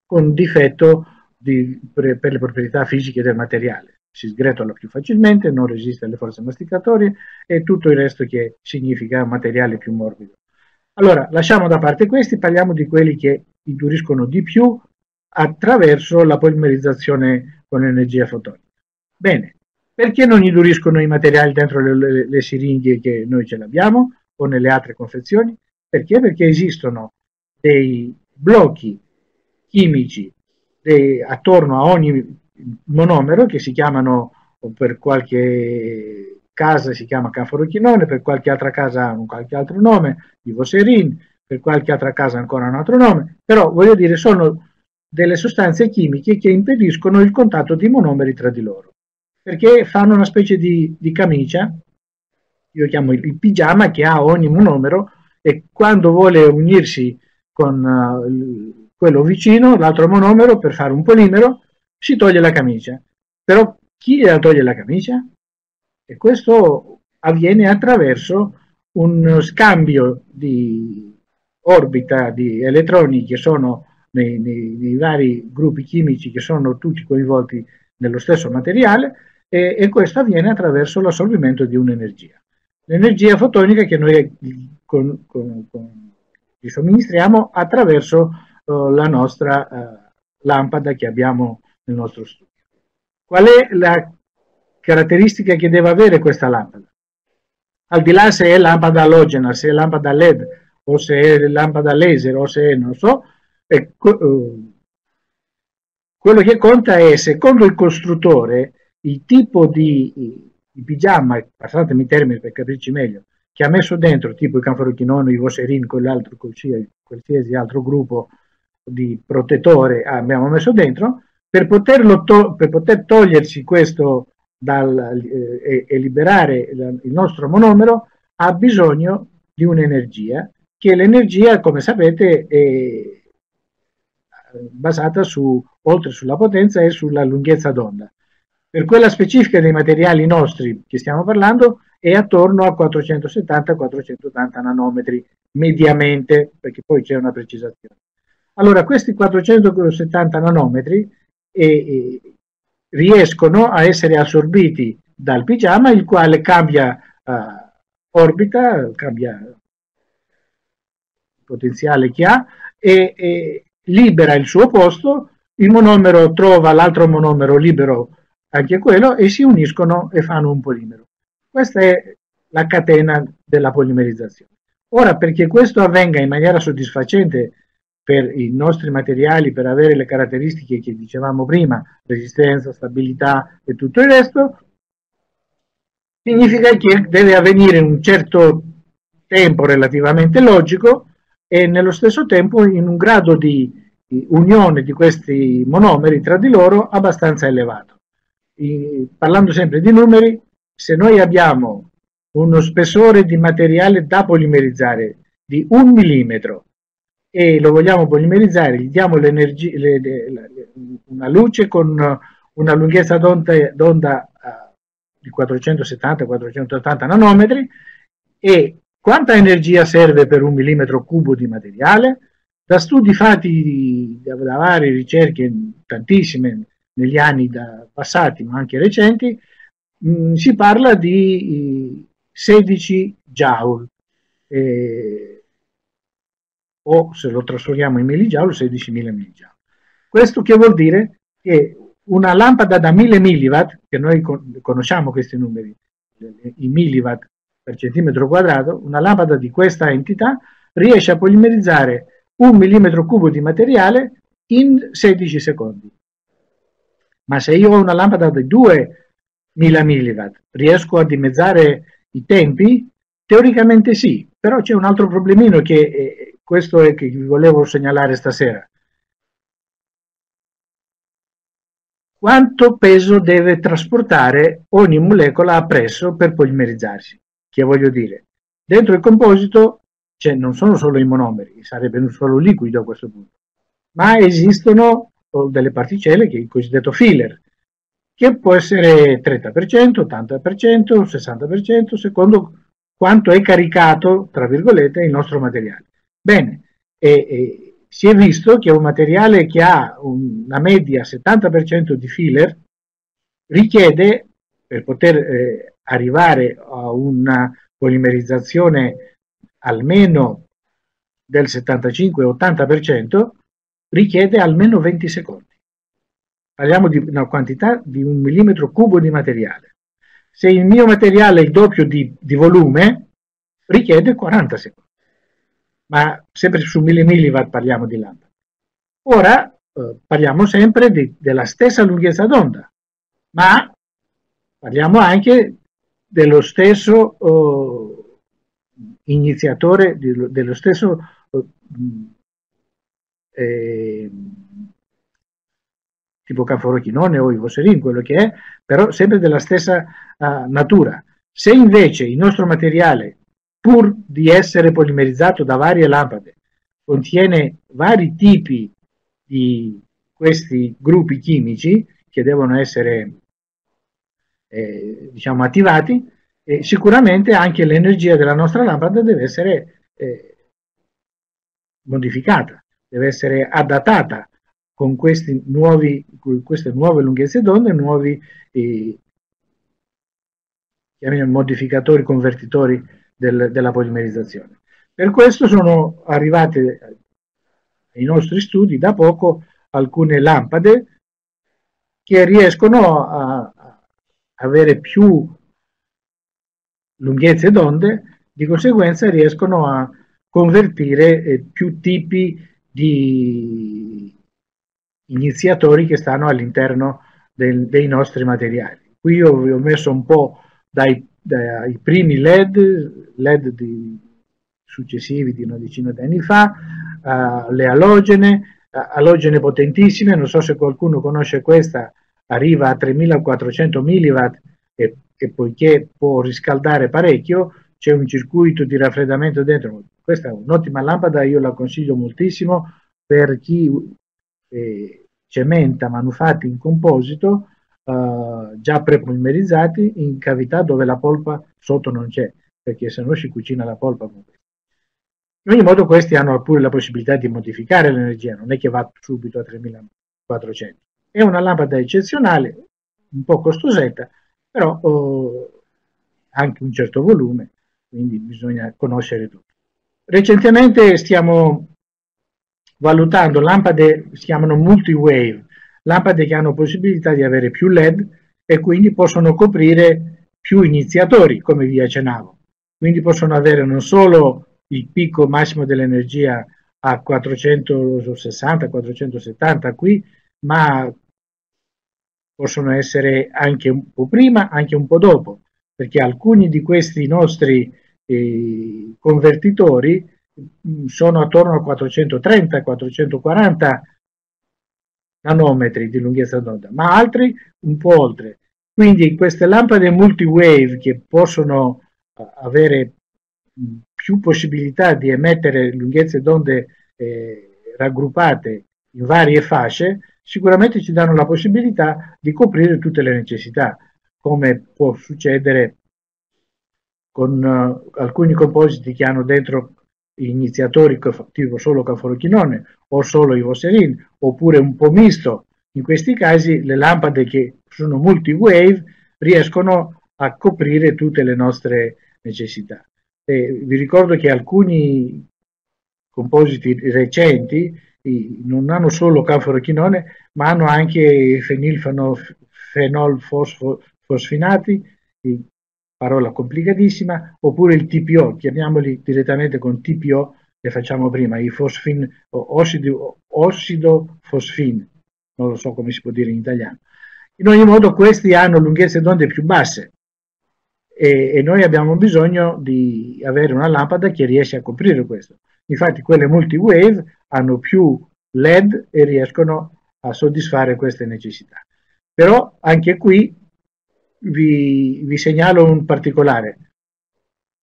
con difetto di, per, per le proprietà fisiche del materiale. Si sgretola più facilmente, non resiste alle forze masticatorie e tutto il resto che significa materiale più morbido. Allora, lasciamo da parte questi, parliamo di quelli che induriscono di più attraverso la polimerizzazione con energia fotonica. Bene, perché non induriscono i materiali dentro le, le, le siringhe che noi ce l'abbiamo o nelle altre confezioni? Perché? Perché esistono dei blocchi chimici de, attorno a ogni monomero che si chiamano per qualche casa si chiama canforochinone, per qualche altra casa hanno qualche altro nome, ivoserin, per qualche altra casa ancora un altro nome, però voglio dire sono delle sostanze chimiche che impediscono il contatto di monomeri tra di loro, perché fanno una specie di, di camicia, io chiamo il, il pigiama che ha ogni monomero e quando vuole unirsi con uh, quello vicino, l'altro monomero, per fare un polimero, si toglie la camicia. Però chi gliela toglie la camicia? E questo avviene attraverso un scambio di orbita di elettroni che sono nei, nei, nei vari gruppi chimici che sono tutti coinvolti nello stesso materiale e, e questo avviene attraverso l'assorbimento di un'energia. L'energia fotonica che noi con, con, con, gli somministriamo attraverso la nostra eh, lampada che abbiamo nel nostro studio. Qual è la caratteristica che deve avere questa lampada? Al di là se è lampada alogena, se è lampada LED o se è lampada laser o se è non so, ecco, eh, quello che conta è secondo il costruttore il tipo di, di pigiama, passatemi i termini per capirci meglio, che ha messo dentro, tipo il canforochinone, i voserin, quell'altro, qualsiasi altro gruppo di protettore abbiamo messo dentro, per, to- per poter togliersi questo dal, eh, e liberare il nostro monomero ha bisogno di un'energia che l'energia, come sapete, è basata su, oltre sulla potenza e sulla lunghezza d'onda. Per quella specifica dei materiali nostri che stiamo parlando è attorno a 470-480 nanometri mediamente, perché poi c'è una precisazione. Allora, questi 470 nanometri eh, eh, riescono a essere assorbiti dal pigiama, il quale cambia eh, orbita, cambia potenziale che ha e, e libera il suo posto, il monomero trova l'altro monomero libero anche quello e si uniscono e fanno un polimero. Questa è la catena della polimerizzazione. Ora, perché questo avvenga in maniera soddisfacente per i nostri materiali, per avere le caratteristiche che dicevamo prima, resistenza, stabilità e tutto il resto, significa che deve avvenire in un certo tempo relativamente logico e nello stesso tempo in un grado di unione di questi monomeri tra di loro abbastanza elevato. Parlando sempre di numeri, se noi abbiamo uno spessore di materiale da polimerizzare di un millimetro e lo vogliamo polimerizzare, gli diamo le, le, una luce con una lunghezza d'onda uh, di 470-480 nanometri e quanta energia serve per un millimetro cubo di materiale? Da studi fatti da varie ricerche, tantissime negli anni passati ma anche recenti, mh, mm, si parla di 16 joule. Eh, o se lo trasformiamo in millijoule 16.000 millijoule. Questo che vuol dire? Che una lampada da 1000 milliwatt, che noi conosciamo questi numeri, i milliwatt per centimetro quadrato, una lampada di questa entità riesce a polimerizzare un millimetro cubo di materiale in 16 secondi. Ma se io ho una lampada di 2000 milliwatt, riesco a dimezzare i tempi? Teoricamente sì, però c'è un altro problemino che eh, questo è che vi volevo segnalare stasera. Quanto peso deve trasportare ogni molecola appresso per polimerizzarsi? Che voglio dire, dentro il composito cioè, non sono solo i monomeri, sarebbe un solo liquido a questo punto, ma esistono delle particelle che è il cosiddetto filler, che può essere 30%, 80%, 60%, secondo quanto è caricato, tra virgolette, il nostro materiale. Bene, e, e, si è visto che un materiale che ha una media 70% di filler richiede, per poter eh, arrivare a una polimerizzazione almeno del 75-80%, richiede almeno 20 secondi. Parliamo di una quantità di un millimetro cubo di materiale. Se il mio materiale è il doppio di, di volume, richiede 40 secondi ma sempre su 1000 milliwatt parliamo di lampada. Ora eh, parliamo sempre di, della stessa lunghezza d'onda, ma parliamo anche dello stesso eh, iniziatore, dello stesso eh, tipo canforochinone o ivoserin, quello che è, però sempre della stessa uh, natura. Se invece il nostro materiale pur di essere polimerizzato da varie lampade, contiene vari tipi di questi gruppi chimici che devono essere eh, diciamo attivati e sicuramente anche l'energia della nostra lampada deve essere eh, modificata, deve essere adattata con nuovi, queste nuove lunghezze d'onda e nuovi eh, modificatori, convertitori del, della polimerizzazione. Per questo sono arrivate ai nostri studi da poco alcune lampade che riescono a, a avere più lunghezze d'onde, di conseguenza riescono a convertire eh, più tipi di iniziatori che stanno all'interno del, dei nostri materiali. Qui io vi ho messo un po' dai dai primi LED, LED di, successivi di una decina di anni fa, uh, le alogene, uh, alogene potentissime, non so se qualcuno conosce questa, arriva a 3400 mW e, e poiché può riscaldare parecchio, c'è un circuito di raffreddamento dentro. Questa è un'ottima lampada, io la consiglio moltissimo per chi eh, cementa manufatti in composito eh, già prepolimerizzati in cavità dove la polpa sotto non c'è, perché se no si cucina la polpa con questo. In ogni modo questi hanno pure la possibilità di modificare l'energia, non è che va subito a 3400. È una lampada eccezionale, un po' costosetta, però oh, anche un certo volume, quindi bisogna conoscere tutto. Recentemente stiamo valutando lampade, si chiamano multi-wave, lampade che hanno possibilità di avere più LED e quindi possono coprire più iniziatori, come vi accennavo. Quindi possono avere non solo il picco massimo dell'energia a 460-470 qui, ma possono essere anche un po' prima, anche un po' dopo, perché alcuni di questi nostri eh, convertitori mm, sono attorno a 430-440 nanometri di lunghezza d'onda, ma altri un po' oltre. Quindi queste lampade multi-wave che possono eh, avere mm, più possibilità di emettere lunghezze d'onde eh, raggruppate in varie fasce, sicuramente ci danno la possibilità di coprire tutte le necessità, come può succedere con uh, alcuni compositi che hanno dentro iniziatori tipo solo caforochinone o solo ivoserin, oppure un po' misto. In questi casi le lampade che sono multi-wave riescono a coprire tutte le nostre necessità. E vi ricordo che alcuni compositi recenti non hanno solo canforochinone, ma hanno anche fenilfenolfosfinati, parola complicatissima, oppure il TPO, chiamiamoli direttamente con TPO, le facciamo prima, i fosfin, ossido, ossido fosfin, non lo so come si può dire in italiano. In ogni modo questi hanno lunghezze d'onde più basse, e, e, noi abbiamo bisogno di avere una lampada che riesce a coprire questo. Infatti quelle multi-wave hanno più LED e riescono a soddisfare queste necessità. Però anche qui vi, vi segnalo un particolare.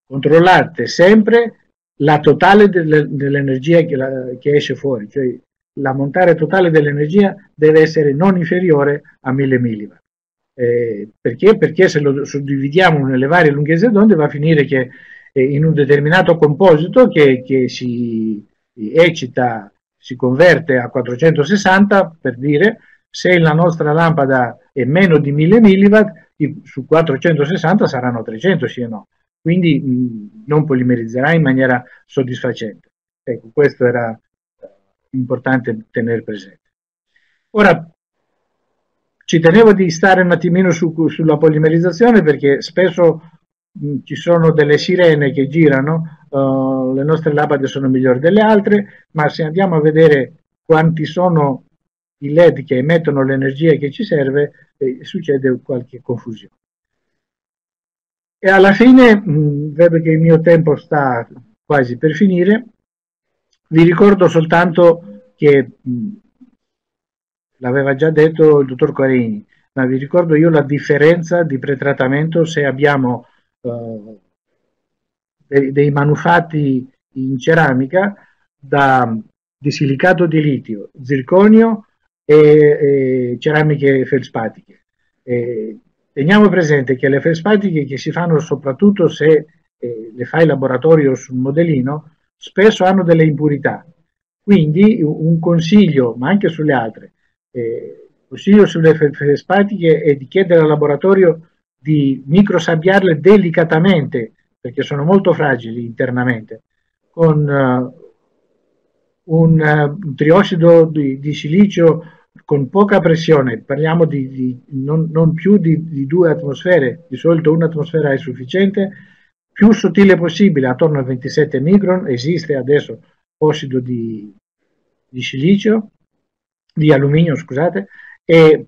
Controllate sempre la totale delle, dell'energia che, la, che esce fuori, cioè l'ammontare totale dell'energia deve essere non inferiore a 1000 mW. Eh, perché? Perché se lo suddividiamo nelle varie lunghezze d'onde va a finire che eh, in un determinato composito che, che si eccita, si converte a 460, per dire, se la nostra lampada è meno di 1000 mW, su 460 saranno 300, sì o no. Quindi mh, non polimerizzerà in maniera soddisfacente. Ecco, questo era eh, importante tenere presente. Ora, ci tenevo di stare un attimino su, sulla polimerizzazione perché spesso mh, ci sono delle sirene che girano, uh, le nostre labade sono migliori delle altre, ma se andiamo a vedere quanti sono i LED che emettono l'energia che ci serve, eh, succede qualche confusione. E alla fine, mh, vedo che il mio tempo sta quasi per finire, vi ricordo soltanto che mh, l'aveva già detto il dottor Corini, ma vi ricordo io la differenza di pretrattamento se abbiamo uh, dei, dei, manufatti in ceramica da, di silicato di litio, zirconio e, e ceramiche felspatiche. E teniamo presente che le felspatiche che si fanno soprattutto se eh, le fa in laboratorio sul modellino, spesso hanno delle impurità. Quindi un consiglio, ma anche sulle altre, eh, consiglio sulle felspatiche è di chiedere al laboratorio di microsabbiarle delicatamente, perché sono molto fragili internamente, con uh, un, un, triossido di, di, silicio con poca pressione, parliamo di, di non, non, più di, di due atmosfere, di solito un'atmosfera è sufficiente, più sottile possibile, attorno a 27 micron, esiste adesso ossido di, di silicio, di alluminio, scusate, e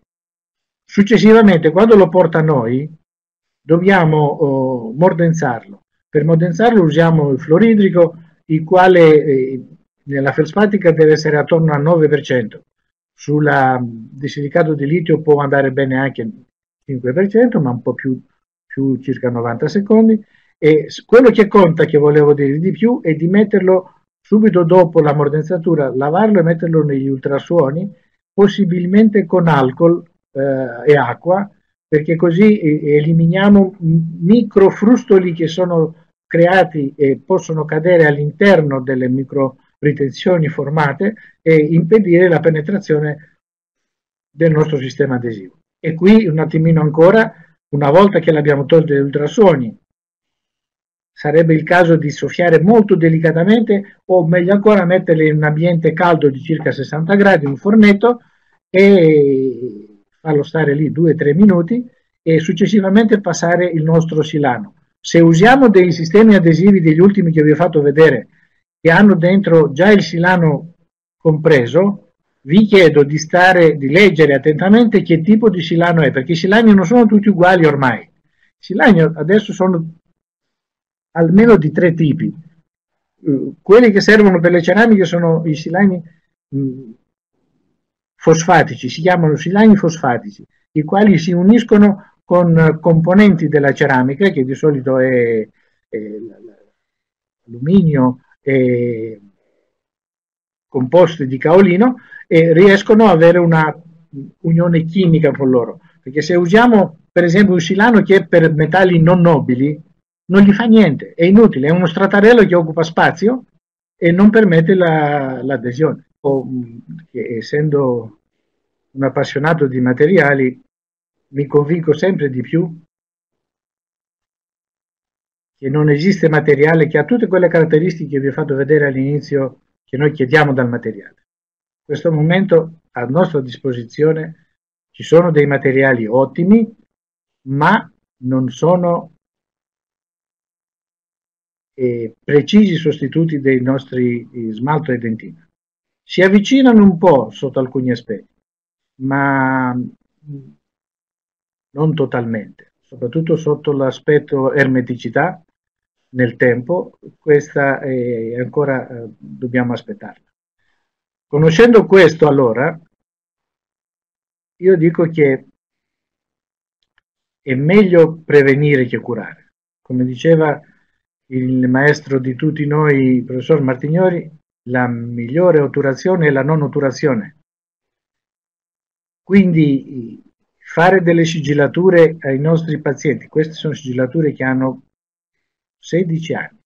successivamente quando lo porta a noi dobbiamo oh, mordenzarlo. Per mordenzarlo usiamo il fluoridrico, il quale eh, nella felspatica deve essere attorno al 9%. Sulla di silicato di litio può andare bene anche il 5%, ma un po' più più circa 90 secondi e quello che conta, che volevo dire di più, è di metterlo subito dopo la mordenzatura, lavarlo e metterlo negli ultrasuoni, possibilmente con alcol eh, e acqua, perché così eliminiamo microfrustoli che sono creati e possono cadere all'interno delle micro ritenzioni formate e impedire la penetrazione del nostro sistema adesivo. E qui un attimino ancora, una volta che l'abbiamo tolto dagli ultrasuoni, sarebbe il caso di soffiare molto delicatamente o meglio ancora metterle in un ambiente caldo di circa 60 gradi, un fornetto e farlo stare lì 2-3 minuti e successivamente passare il nostro silano. Se usiamo dei sistemi adesivi degli ultimi che vi ho fatto vedere che hanno dentro già il silano compreso, vi chiedo di stare, di leggere attentamente che tipo di silano è, perché i silani non sono tutti uguali ormai. I silani adesso sono almeno di tre tipi. Uh, quelli che servono per le ceramiche sono i silani mm, fosfatici, si chiamano silani fosfatici, i quali si uniscono con componenti della ceramica, che di solito è, è l'alluminio, e composti di caolino e riescono ad avere una unione chimica con loro. Perché se usiamo per esempio un silano che è per metalli non nobili, non gli fa niente, è inutile, è uno stratarello che occupa spazio e non permette la, l'adesione. O, che, essendo un appassionato di materiali, mi convinco sempre di più che non esiste materiale che ha tutte quelle caratteristiche che vi ho fatto vedere all'inizio che noi chiediamo dal materiale. In questo momento a nostra disposizione ci sono dei materiali ottimi, ma non sono eh, precisi sostituti dei nostri eh, smalto e dentina. Si avvicinano un po' sotto alcuni aspetti, ma non totalmente, soprattutto sotto l'aspetto ermeticità nel tempo, questa è ancora eh, dobbiamo aspettarla. Conoscendo questo, allora, io dico che è meglio prevenire che curare. Come diceva il maestro di tutti noi, il professor Martignori, la migliore otturazione è la non otturazione. Quindi fare delle sigillature ai nostri pazienti, queste sono sigillature che hanno 16 anni.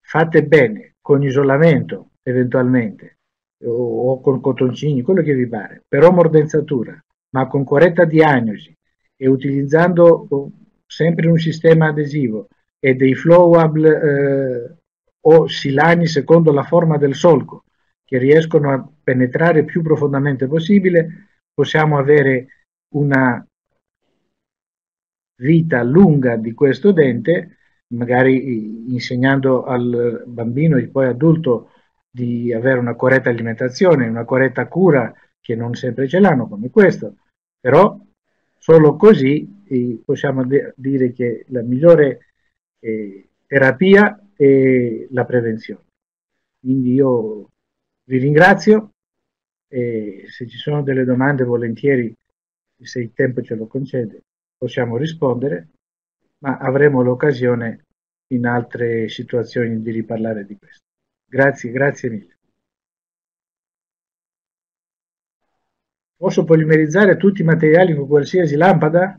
Fate bene, con isolamento eventualmente, o, o con cotoncini, quello che vi pare, però mordenzatura, ma con corretta diagnosi e utilizzando oh, sempre un sistema adesivo e dei flowable eh, o silani secondo la forma del solco che riescono a penetrare più profondamente possibile, possiamo avere una vita lunga di questo dente, magari insegnando al bambino e poi adulto di avere una corretta alimentazione, una corretta cura che non sempre ce l'hanno come questo, però solo così possiamo dire che la migliore eh, terapia è la prevenzione. Quindi io vi ringrazio e se ci sono delle domande volentieri, se il tempo ce lo concede, possiamo rispondere, ma avremo l'occasione in altre situazioni di riparlare di questo. Grazie, grazie mille. Posso polimerizzare tutti i materiali con qualsiasi lampada?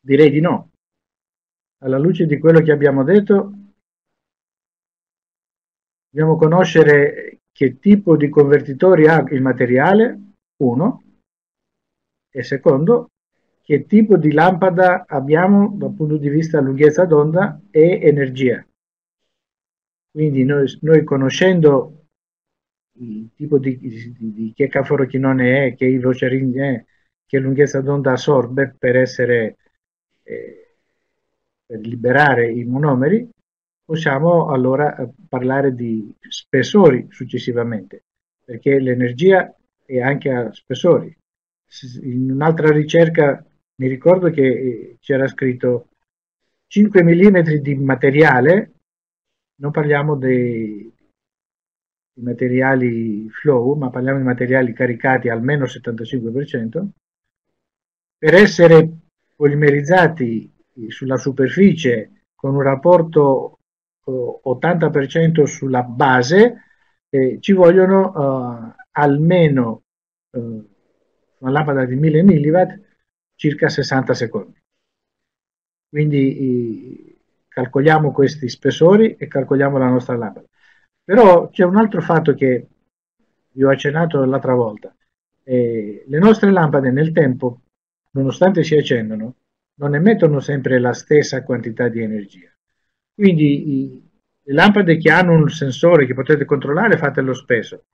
Direi di no. Alla luce di quello che abbiamo detto, dobbiamo conoscere che tipo di convertitori ha il materiale, uno, e secondo che tipo di lampada abbiamo dal punto di vista lunghezza d'onda e energia. Quindi noi, noi conoscendo il tipo di, di, di che caforochinone è, che i vocerini è, che lunghezza d'onda assorbe per essere eh, per liberare i monomeri, possiamo allora eh, parlare di spessori successivamente, perché l'energia è anche a spessori. In un'altra ricerca mi ricordo che eh, c'era scritto 5 mm di materiale, non parliamo dei, dei materiali flow, ma parliamo di materiali caricati almeno 75%, per essere polimerizzati sulla superficie con un rapporto 80% sulla base, eh, ci vogliono uh, almeno uh, una lampada di 1000 mW circa 60 secondi. Quindi calcoliamo questi spessori e calcoliamo la nostra lampada. Però c'è un altro fatto che vi ho accennato l'altra volta. Eh, le nostre lampade nel tempo, nonostante si accendono, non emettono sempre la stessa quantità di energia. Quindi i, le lampade che hanno un sensore che potete controllare fatelo spesso,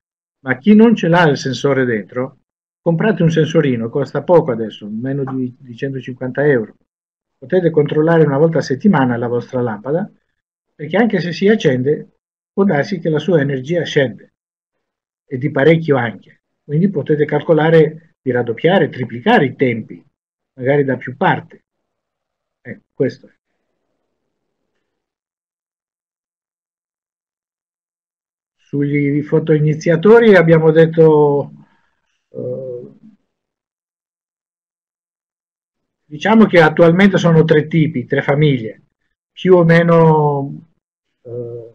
ma chi non ce l'ha il sensore dentro, comprate un sensorino, costa poco adesso, meno di, di 150 euro. Potete controllare una volta a settimana la vostra lampada, perché anche se si accende, può darsi che la sua energia scende, e di parecchio anche. Quindi potete calcolare di raddoppiare, triplicare i tempi, magari da più parti. Ecco, questo è. Sugli fotoiniziatori abbiamo detto, eh, diciamo che attualmente sono tre tipi, tre famiglie, più o meno eh,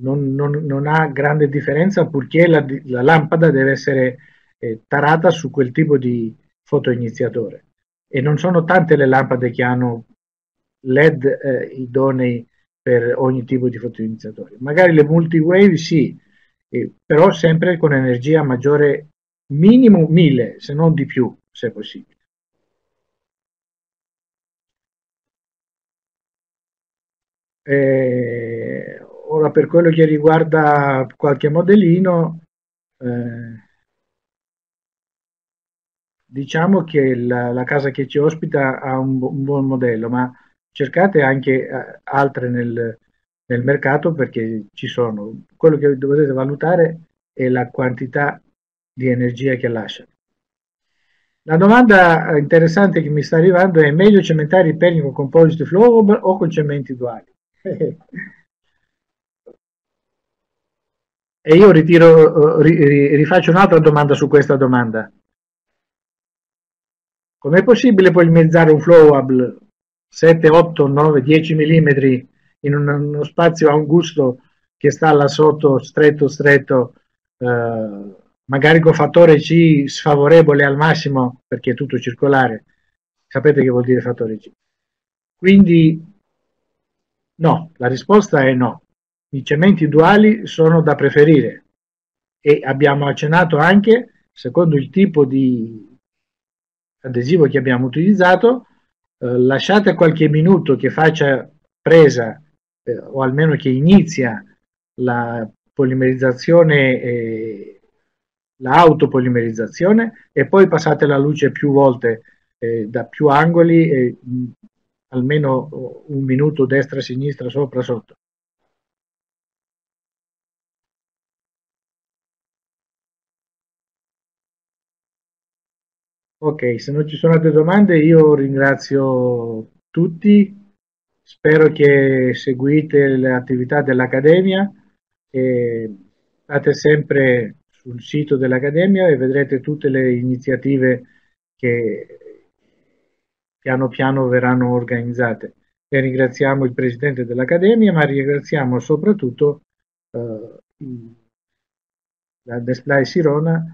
non, non, non, ha grande differenza purché la, la lampada deve essere eh, tarata su quel tipo di fotoiniziatore. E non sono tante le lampade che hanno LED eh, idonei per ogni tipo di fotoiniziatore. Magari le multi-wave sì, eh, però sempre con energia maggiore, minimo 1000, se non di più, se possibile. Eh, ora per quello che riguarda qualche modellino, eh, diciamo che la, la, casa che ci ospita ha un, un buon modello, ma cercate anche eh, altre nel, nel, mercato perché ci sono. Quello che dovete valutare è la quantità di energia che lasciano. La domanda interessante che mi sta arrivando è meglio cementare i pelli con composite flow o con cementi duali? e io ritiro, rifaccio un'altra domanda su questa domanda. Com'è possibile polimizzare un flowable 7, 8, 9, 10 mm in uno spazio a un gusto che sta là sotto stretto stretto, eh, magari con fattore C sfavorevole al massimo perché è tutto circolare. Sapete che vuol dire fattore C? Quindi no, la risposta è no. I cementi duali sono da preferire e abbiamo accennato anche, secondo il tipo di adesivo che abbiamo utilizzato, eh, lasciate qualche minuto che faccia presa eh, o almeno che inizia la polimerizzazione e l'autopolimerizzazione e poi passate la luce più volte eh, da più angoli e mh, almeno un minuto destra, sinistra, sopra, sotto. Ok, se non ci sono altre domande io ringrazio tutti, spero che seguite le attività dell'Accademia state sempre sul sito dell'Accademia e vedrete tutte le iniziative che piano piano verranno organizzate. E ringraziamo il Presidente dell'Accademia, ma ringraziamo soprattutto eh, la Display Sirona